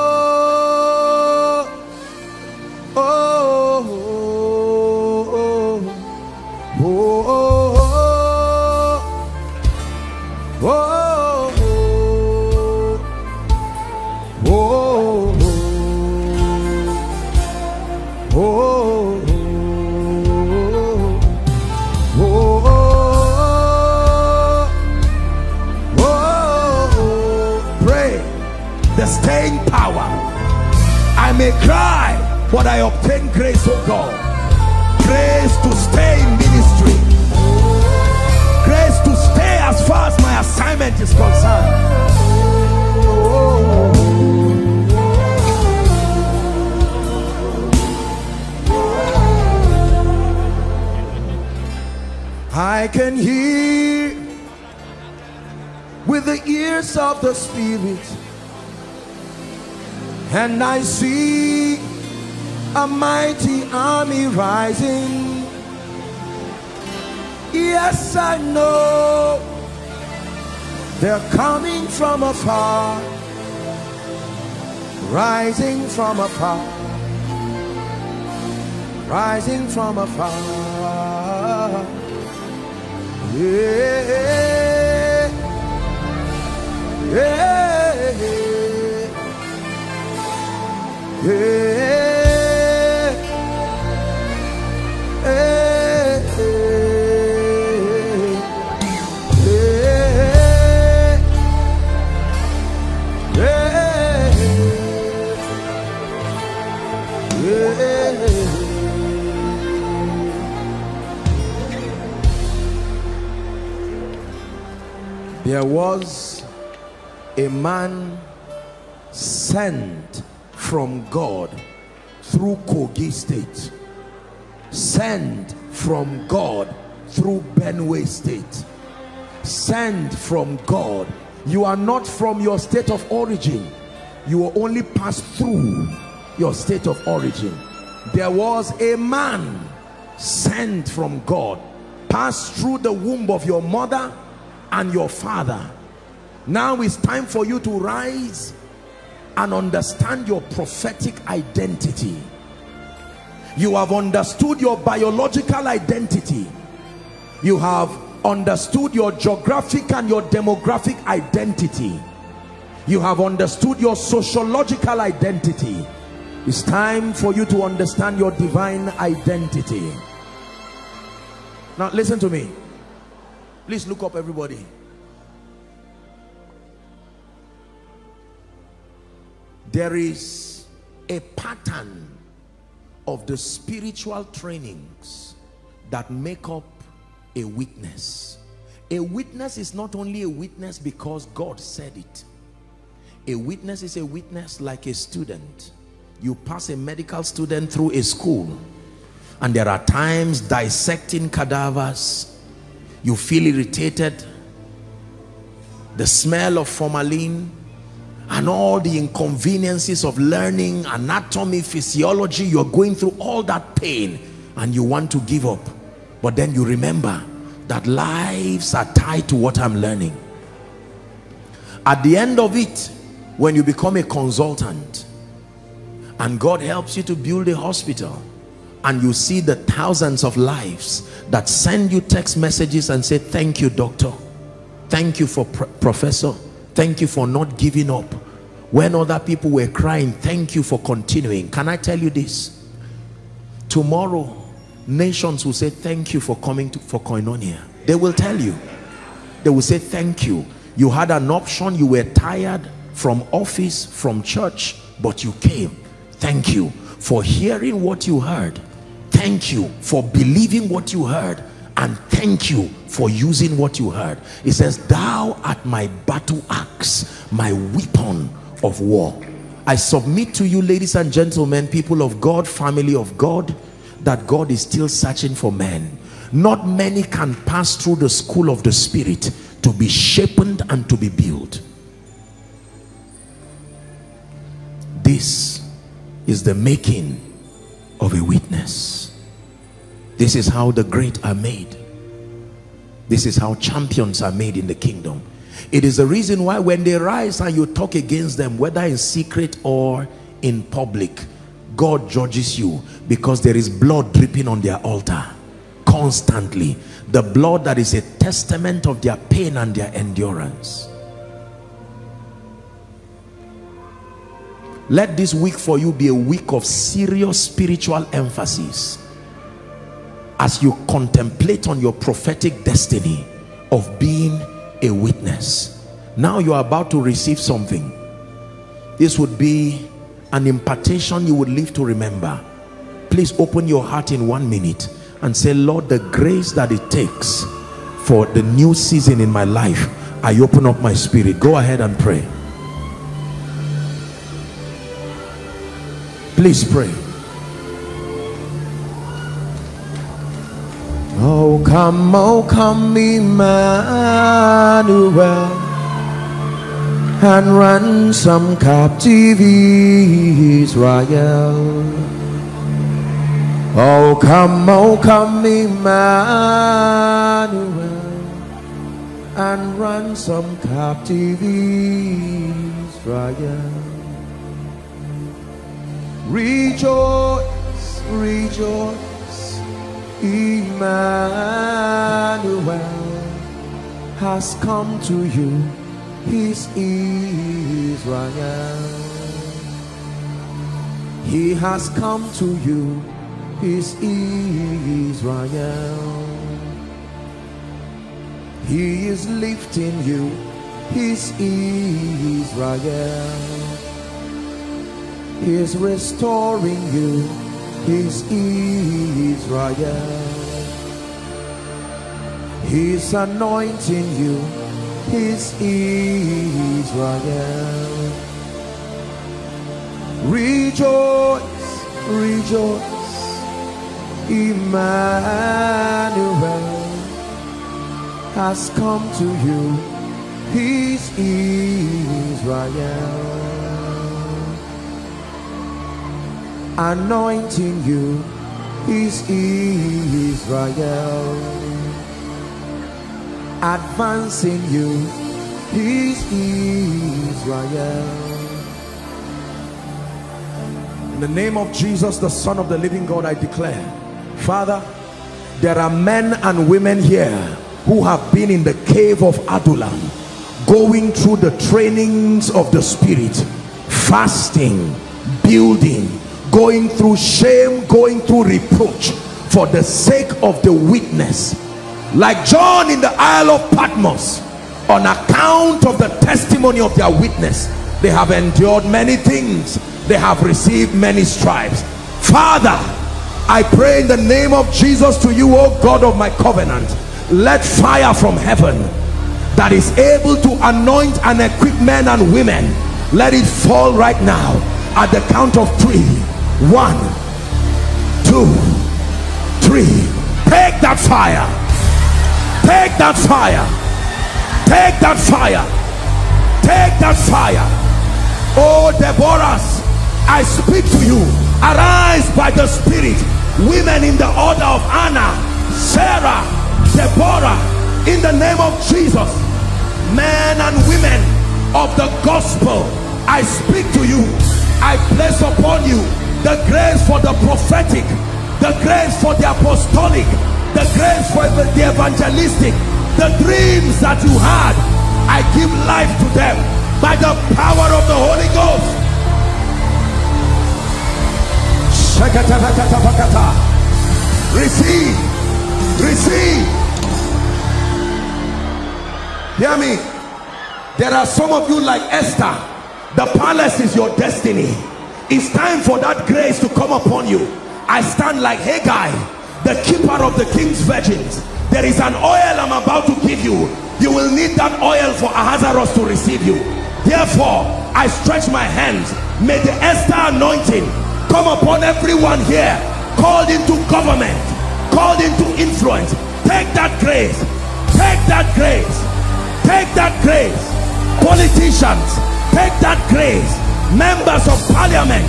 cry, but I obtain grace, oh God. Grace to stay in ministry. Grace to stay as far as my assignment is concerned. I can hear with the ears of the Spirit, and I see a mighty army rising. Yes, I know they're coming from afar, rising from afar, rising from afar. Yeah, yeah, There was a man sent from God through Kogi State, sent from God through Benue State, sent from God. You are not from your state of origin, you will only pass through your state of origin. There was a man sent from God, passed through the womb of your mother and your father. Now it's time for you to rise and understand your prophetic identity. You have understood your biological identity. You have understood your geographic and your demographic identity. You have understood your sociological identity. It's time for you to understand your divine identity. Now listen to me. Please look up everybody. There is a pattern of the spiritual trainings that make up a witness. A witness is not only a witness because God said it. A witness is a witness like a student. You pass a medical student through a school and there are times dissecting cadavers you feel irritated the smell of formalin and all the inconveniences of learning anatomy physiology you're going through all that pain and you want to give up. But then you remember that lives are tied to what I'm learning. At the end of it when you become a consultant and God helps you to build a hospital and you see the thousands of lives that send you text messages and say thank you doctor. Thank you for pro professor thank you for not giving up. When other people were crying thank you for continuing. Can i tell you this? Tomorrow nations will say thank you for coming to, for koinonia. They will tell you. They will say thank you. You had an option. You were tired from office from church but you came. Thank you for hearing what you heard. Thank you for believing what you heard and thank you for using what you heard. It says thou art my battle axe my weapon of war. I submit to you ladies and gentlemen people of god family of god that god is still searching for men. Not many can pass through the school of the spirit to be sharpened and to be built. This is the making of a witness this is how the great are made. This is how champions are made in the kingdom. It is the reason why when they rise and you talk against them whether in secret or in public god judges you because there is blood dripping on their altar constantly. The blood that is a testament of their pain and their endurance. Let this week for you be a week of serious spiritual emphasis as you contemplate on your prophetic destiny of being a witness. Now you are about to receive something. This would be an impartation you would live to remember. Please open your heart in one minute and say lord the grace that it takes for the new season in my life i open up my spirit. Go ahead and pray. Please pray oh come oh come Emmanuel and ransom captive Israel Oh, come, oh, come, Emmanuel, and ransom captive Israel. Rejoice, rejoice, Emmanuel has come to you, his Israel. He has come to you, his Israel. He is lifting you, his Israel. He is restoring you, his Israel. He is anointing you, his Israel. Rejoice, rejoice, Emmanuel has come to you, his Israel. Anointing you, is Israel. Advancing you, is Israel. In the name of Jesus, the Son of the living God, I declare, Father, there are men and women here who have been in the cave of Adullam, going through the trainings of the Spirit, fasting, building, going through shame, going through reproach for the sake of the witness. Like John in the Isle of Patmos, on account of the testimony of their witness, they have endured many things. They have received many stripes. Father i pray in the name of jesus to you o god of my covenant let fire from heaven that is able to anoint and equip men and women let it fall right now at the count of three one two three. Take that fire. Take that fire. Take that fire. Take that fire. Oh deborahs I speak to you. Arise by the spirit. Women in the order of Anna Sarah Deborah in the name of Jesus. Men and women of the gospel I speak to you. I place upon you the grace for the prophetic the grace for the apostolic the grace for the evangelistic the dreams that you had I give life to them by the power of the Holy Ghost. Receive receive. Hear me. There are some of you like Esther. The palace is your destiny it's time for that grace to come upon you. I stand like Hegai the keeper of the king's virgins. There is an oil I'm about to give you. You will need that oil for Ahasuerus to receive you. Therefore I stretch my hands. May the Esther anointing come upon everyone here called into government called into influence. Take that grace. Take that grace. Take that grace. Politicians take that grace members of parliament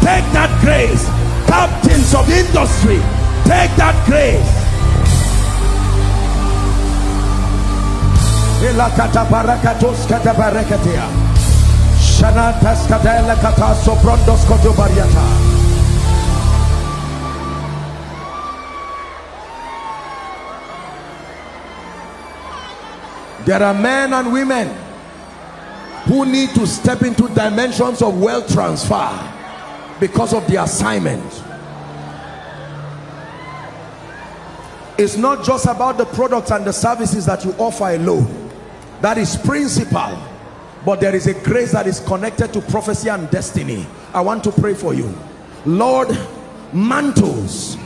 take that grace. Captains of industry take that grace. There are men and women who need to step into dimensions of wealth transfer because of the assignment. It's not just about the products and the services that you offer alone. That is principal but there is a grace that is connected to prophecy and destiny i want to pray for you lord mantles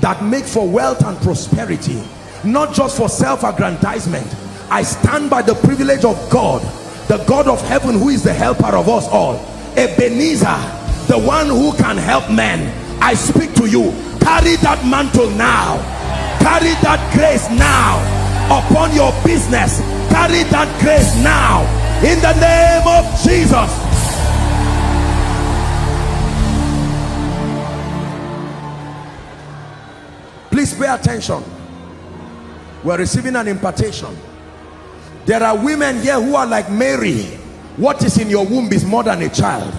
that make for wealth and prosperity not just for self-aggrandizement i stand by the privilege of god the god of heaven who is the helper of us all. Ebenezer the one who can help men. I speak to you. Carry that mantle now. Carry that grace now upon your business. Carry that grace now in the name of Jesus. Please pay attention. We're receiving an impartation. There are women here who are like Mary. What is in your womb is more than a child.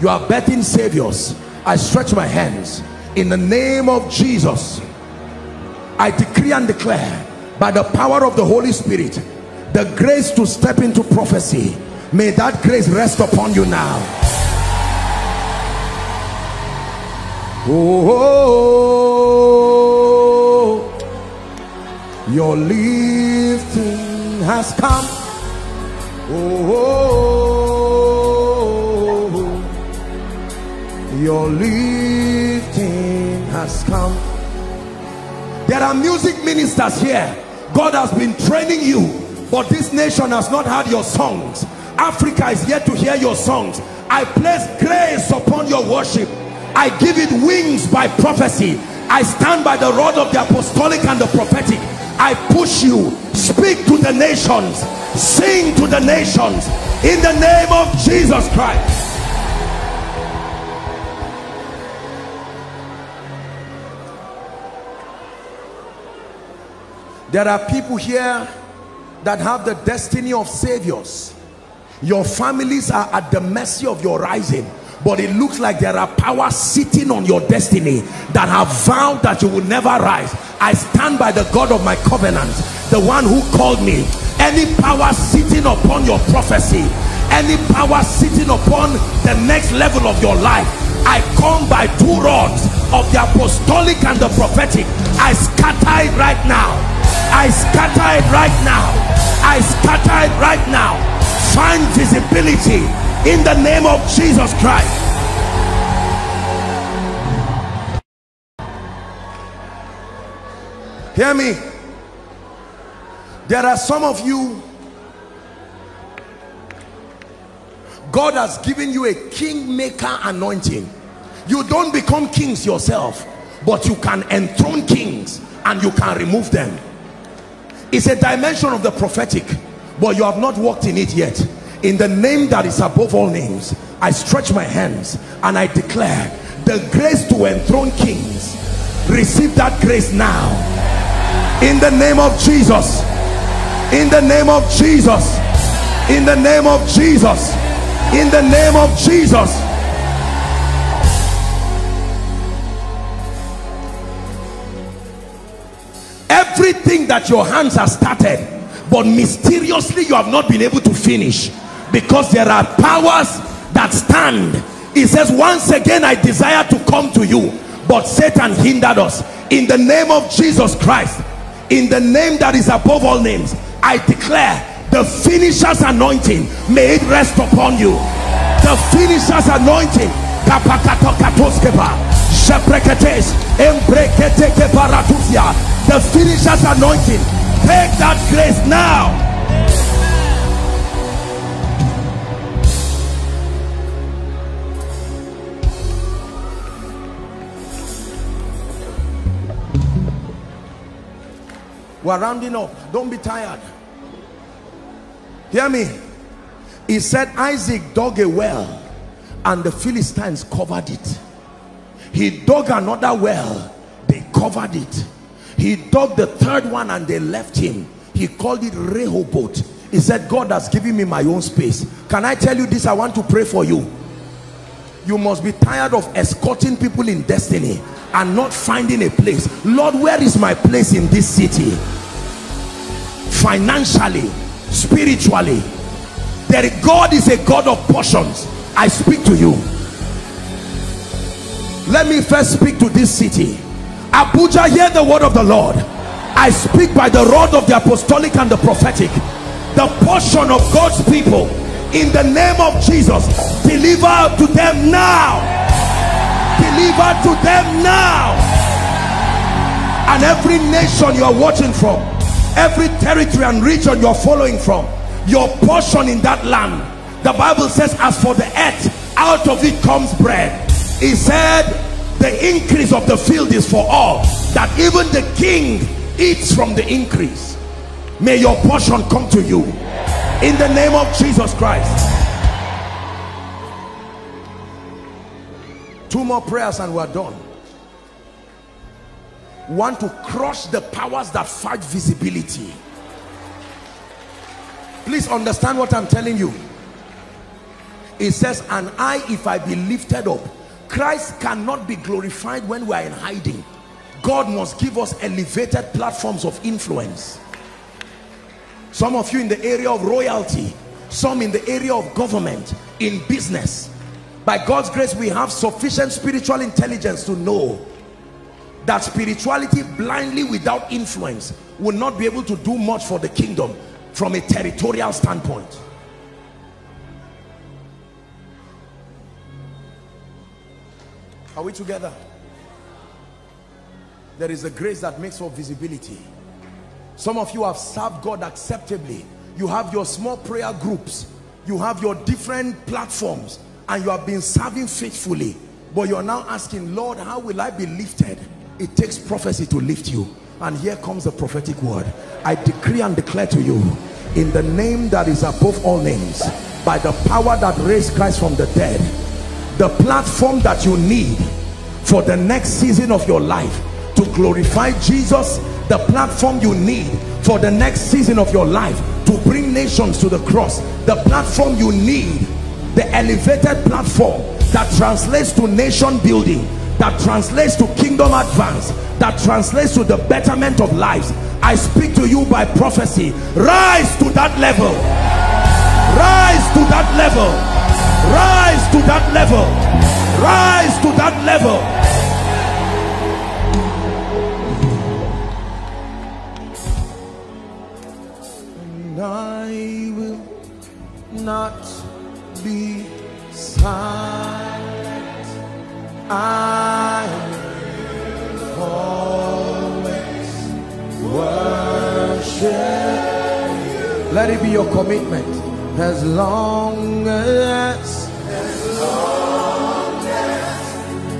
You are birthing saviors. I stretch my hands in the name of Jesus. I decree and declare by the power of the Holy Spirit the grace to step into prophecy. May that grace rest upon you now. Oh, your lifting has come. Oh, your lifting has come. There are music ministers here. God has been training you, but this nation has not heard your songs. Africa is yet to hear your songs. I place grace upon your worship. I give it wings by prophecy. I stand by the rod of the apostolic and the prophetic. I push you. Speak to the nations. Sing to the nations. In the name of Jesus Christ. There are people here that have the destiny of saviors. Your families are at the mercy of your rising but it looks like there are powers sitting on your destiny that have vowed that you will never rise. I stand by the god of my covenant the one who called me. Any power sitting upon your prophecy any power sitting upon the next level of your life i come by two rods of the apostolic and the prophetic. I scatter it right now. I scatter it right now. I scatter it right now. Find visibility in the name of Jesus Christ. Hear me. There are some of you, God has given you a kingmaker anointing. You don't become kings yourself, but you can enthrone kings and you can remove them. It's a dimension of the prophetic, but you have not walked in it yet in the name that is above all names I stretch my hands and I declare the grace to enthrone kings receive that grace now. In the name of Jesus. In the name of Jesus. In the name of Jesus. In the name of Jesus. Everything that your hands have started but mysteriously you have not been able to finish because there are powers that stand. He says once again i desire to come to you but satan hindered us. In the name of jesus christ in the name that is above all names i declare the finisher's anointing may it rest upon you. The finisher's anointing the finisher's anointing take that grace now we're rounding up. Don't be tired. Hear me. He said isaac dug a well and the philistines covered it. He dug another well they covered it. He dug the third one and they left him. He called it rehoboth. He said god has given me my own space. Can i tell you this? I want to pray for you you must be tired of escorting people in destiny and not finding a place. Lord where is my place in this city? Financially spiritually that god is a god of portions. I speak to you. Let me first speak to this city. Abuja hear the word of the lord. I speak by the rod of the apostolic and the prophetic. The portion of god's people in the name of jesus deliver to them now. Deliver to them now. And every nation you are watching from every territory and region you're following from your portion in that land. The bible says as for the earth out of it comes bread. He said the increase of the field is for all that even the king eats from the increase. May your portion come to you in the name of jesus christ. Two more prayers and we're done. Want to crush the powers that fight visibility. Please understand what i'm telling you. It says and i if i be lifted up christ cannot be glorified when we are in hiding. God must give us elevated platforms of influence some of you in the area of royalty some in the area of government in business. By god's grace we have sufficient spiritual intelligence to know that spirituality blindly without influence will not be able to do much for the kingdom from a territorial standpoint. Are we together? There is a grace that makes for visibility some of you have served God acceptably. You have your small prayer groups. You have your different platforms. And you have been serving faithfully. But you're now asking Lord how will I be lifted? It takes prophecy to lift you. And here comes the prophetic word. I decree and declare to you in the name that is above all names by the power that raised Christ from the dead the platform that you need for the next season of your life to glorify Jesus the platform you need for the next season of your life to bring nations to the cross. The platform you need the elevated platform that translates to nation building that translates to kingdom advance that translates to the betterment of lives. I speak to you by prophecy. Rise to that level. Rise to that level. Rise to that level. Rise to that level not be silent. I will always worship let it be your commitment. As long as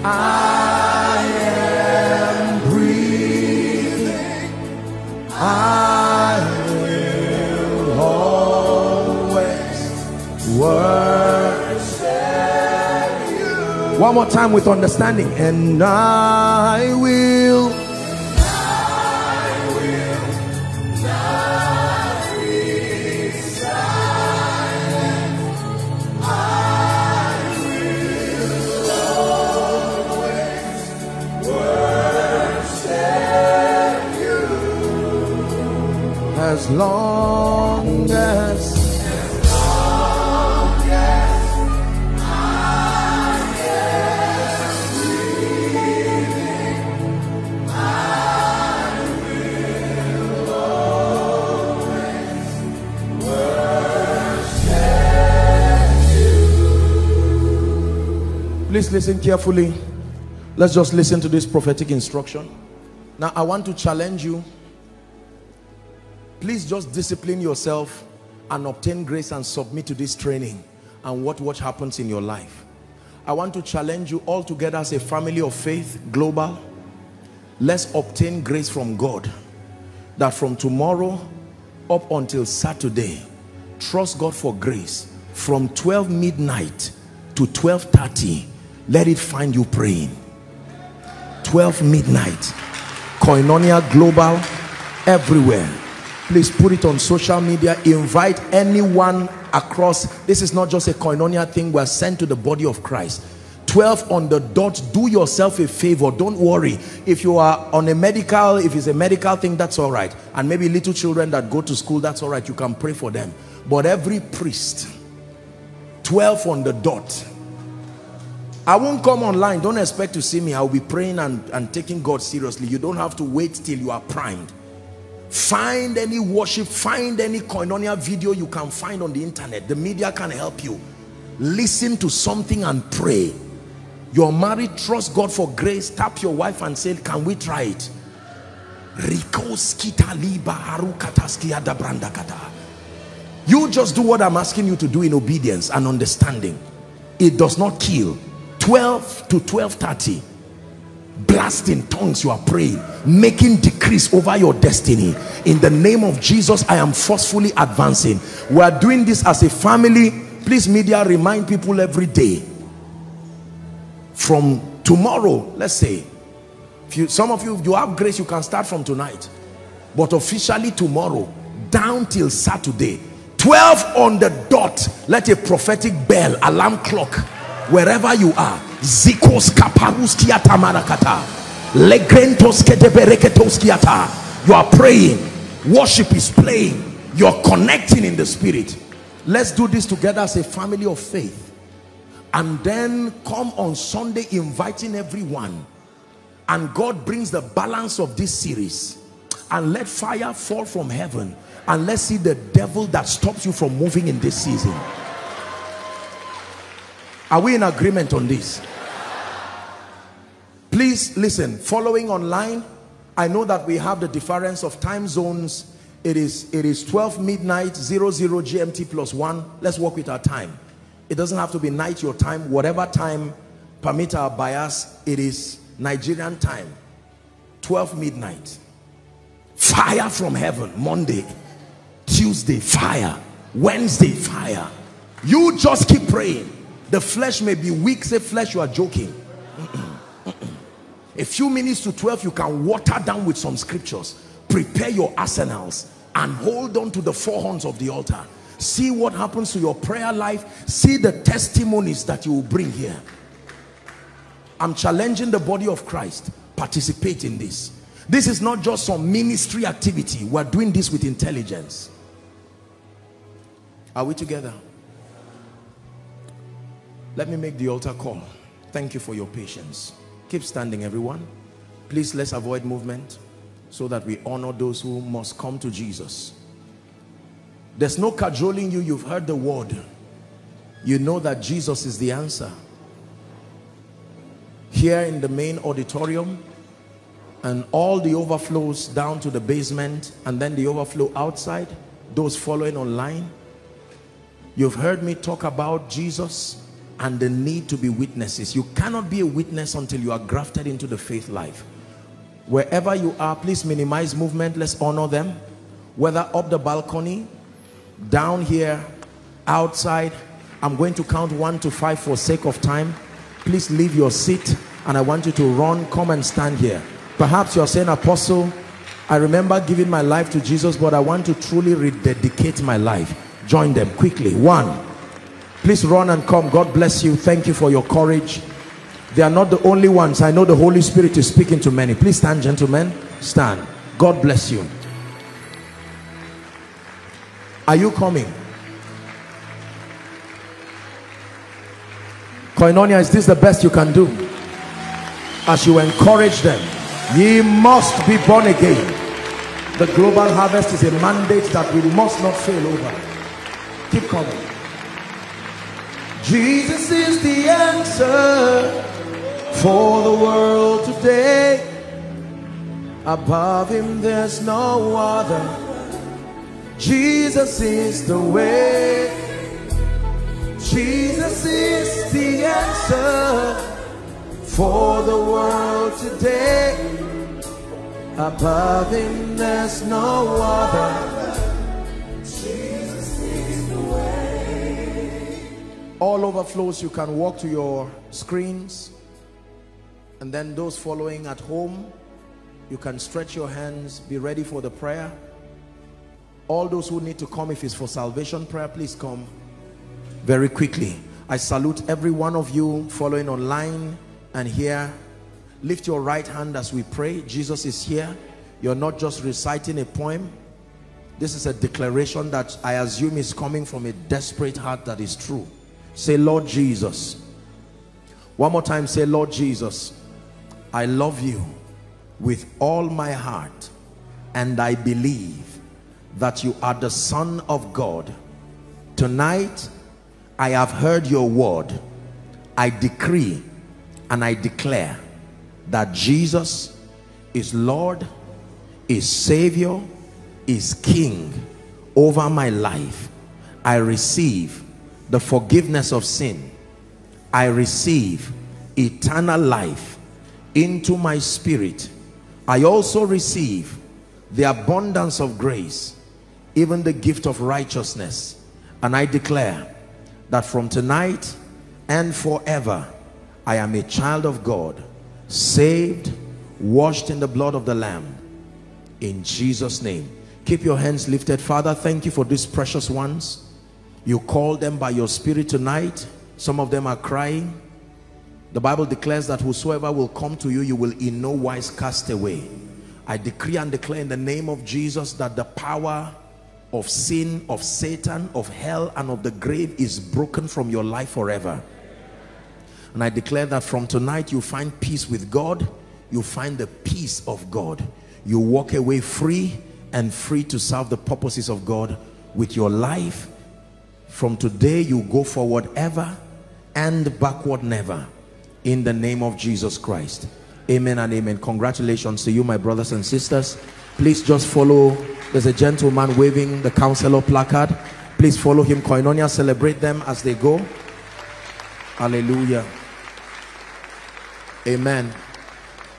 I am breathing I one more time with understanding. And I will. I will I will stay as long Please listen carefully. Let's just listen to this prophetic instruction. Now, I want to challenge you. Please just discipline yourself and obtain grace and submit to this training and what what happens in your life. I want to challenge you all together as a family of faith, global. Let's obtain grace from God that from tomorrow up until Saturday, trust God for grace from 12 midnight to 12.30 let it find you praying. 12 midnight. Koinonia global everywhere. Please put it on social media. Invite anyone across. This is not just a koinonia thing. We're sent to the body of christ. 12 on the dot. Do yourself a favor. Don't worry. If you are on a medical if it's a medical thing that's all right. And maybe little children that go to school that's all right. You can pray for them. But every priest 12 on the dot I won't come online. Don't expect to see me. I'll be praying and, and taking God seriously. You don't have to wait till you are primed. Find any worship, find any koinonia video you can find on the internet. The media can help you. Listen to something and pray. You're married, trust God for grace. Tap your wife and say, can we try it? You just do what I'm asking you to do in obedience and understanding. It does not kill 12 to 12.30 blasting tongues you are praying making decrees over your destiny. In the name of jesus i am forcefully advancing. We are doing this as a family. Please media remind people every day. From tomorrow let's say If you, some of you, if you have grace, you can start from tonight. But officially tomorrow, down till Saturday, 12 on the dot, let a prophetic bell, alarm clock, wherever you are, zikos kaparuskia tamarakata, legrentos kedebereketoskiata. You are praying, worship is playing, you're connecting in the spirit. Let's do this together as a family of faith. And then come on Sunday inviting everyone. And God brings the balance of this series. And let fire fall from heaven. And let's see the devil that stops you from moving in this season. Are we in agreement on this? Please listen, following online, I know that we have the difference of time zones. It is, it is 12 midnight, 00 GMT plus one. Let's work with our time. It doesn't have to be night your time. Whatever time permit our bias, it is Nigerian time. 12 midnight. Fire from heaven, Monday. Tuesday, fire. Wednesday, fire. You just keep praying. The flesh may be weak. Say flesh, you are joking. A few minutes to 12, you can water down with some scriptures. Prepare your arsenals and hold on to the four horns of the altar. See what happens to your prayer life. See the testimonies that you will bring here. I'm challenging the body of Christ. Participate in this. This is not just some ministry activity. We're doing this with intelligence. Are we together? Let me make the altar call. Thank you for your patience. Keep standing, everyone. Please, let's avoid movement so that we honor those who must come to Jesus. There's no cajoling you. You've heard the word. You know that Jesus is the answer. Here in the main auditorium and all the overflows down to the basement and then the overflow outside, those following online. You've heard me talk about Jesus and the need to be witnesses. You cannot be a witness until you are grafted into the faith life. Wherever you are, please minimize movement. Let's honor them. Whether up the balcony, down here, outside. I'm going to count one to five for sake of time. Please leave your seat and I want you to run, come and stand here. Perhaps you're saying, Apostle, I remember giving my life to Jesus, but I want to truly rededicate my life. Join them quickly. One, Please run and come. God bless you. Thank you for your courage. They are not the only ones. I know the Holy Spirit is speaking to many. Please stand, gentlemen. Stand. God bless you. Are you coming? Koinonia, is this the best you can do? As you encourage them, ye must be born again. The global harvest is a mandate that we must not fail over. Keep coming. Jesus is the answer for the world today. Above him, there's no other. Jesus is the way. Jesus is the answer for the world today. Above him, there's no other. All overflows you can walk to your screens. And then those following at home you can stretch your hands be ready for the prayer. All those who need to come if it's for salvation prayer please come very quickly. I salute every one of you following online and here. Lift your right hand as we pray. Jesus is here. You're not just reciting a poem. This is a declaration that I assume is coming from a desperate heart that is true Say, Lord Jesus. One more time, say, Lord Jesus, I love you with all my heart and I believe that you are the Son of God. Tonight, I have heard your word. I decree and I declare that Jesus is Lord, is Savior, is King over my life. I receive the forgiveness of sin I receive eternal life into my spirit I also receive the abundance of grace even the gift of righteousness and I declare that from tonight and forever I am a child of God saved washed in the blood of the Lamb. In Jesus' name. Keep your hands lifted. Father, thank you for these precious ones. You call them by your spirit tonight. Some of them are crying. The Bible declares that whosoever will come to you, you will in no wise cast away. I decree and declare in the name of Jesus that the power of sin, of Satan, of hell, and of the grave is broken from your life forever. And I declare that from tonight you find peace with God, you find the peace of God. You walk away free and free to serve the purposes of God with your life. From today you go forward ever and backward never in the name of Jesus Christ. Amen and amen. Congratulations to you, my brothers and sisters. Please just follow. There's a gentleman waving the counselor placard. Please follow him. Koinonia, celebrate them as they go. Hallelujah. Amen.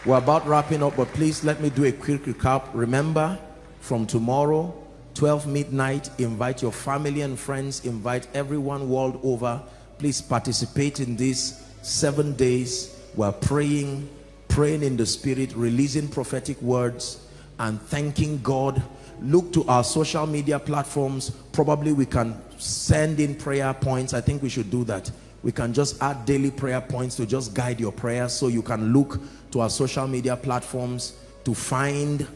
We're about wrapping up, but please let me do a quick recap. Remember, from tomorrow, 12 midnight, invite your family and friends, invite everyone world over. Please participate in these seven days. We're praying, praying in the spirit, releasing prophetic words, and thanking God. Look to our social media platforms. Probably we can send in prayer points. I think we should do that. We can just add daily prayer points to just guide your prayers so you can look to our social media platforms to find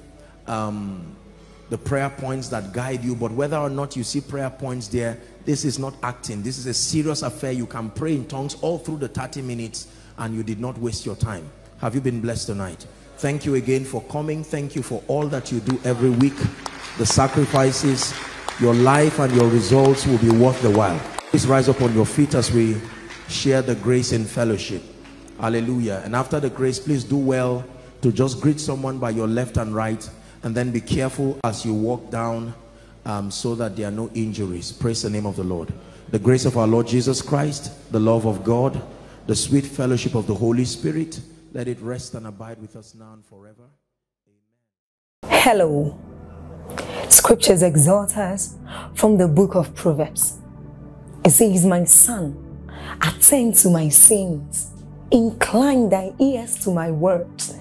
um, the prayer points that guide you. But whether or not you see prayer points there, this is not acting. This is a serious affair. You can pray in tongues all through the 30 minutes and you did not waste your time. Have you been blessed tonight? Thank you again for coming. Thank you for all that you do every week. The sacrifices, your life and your results will be worth the while. Please rise up on your feet as we share the grace in fellowship. Hallelujah. And after the grace, please do well to just greet someone by your left and right and then be careful as you walk down um, so that there are no injuries. Praise the name of the Lord. The grace of our Lord Jesus Christ, the love of God, the sweet fellowship of the Holy Spirit, let it rest and abide with us now and forever. Hello. Scriptures exhort us from the book of Proverbs. It says, My son, attend to my sayings, incline thy ears to my words.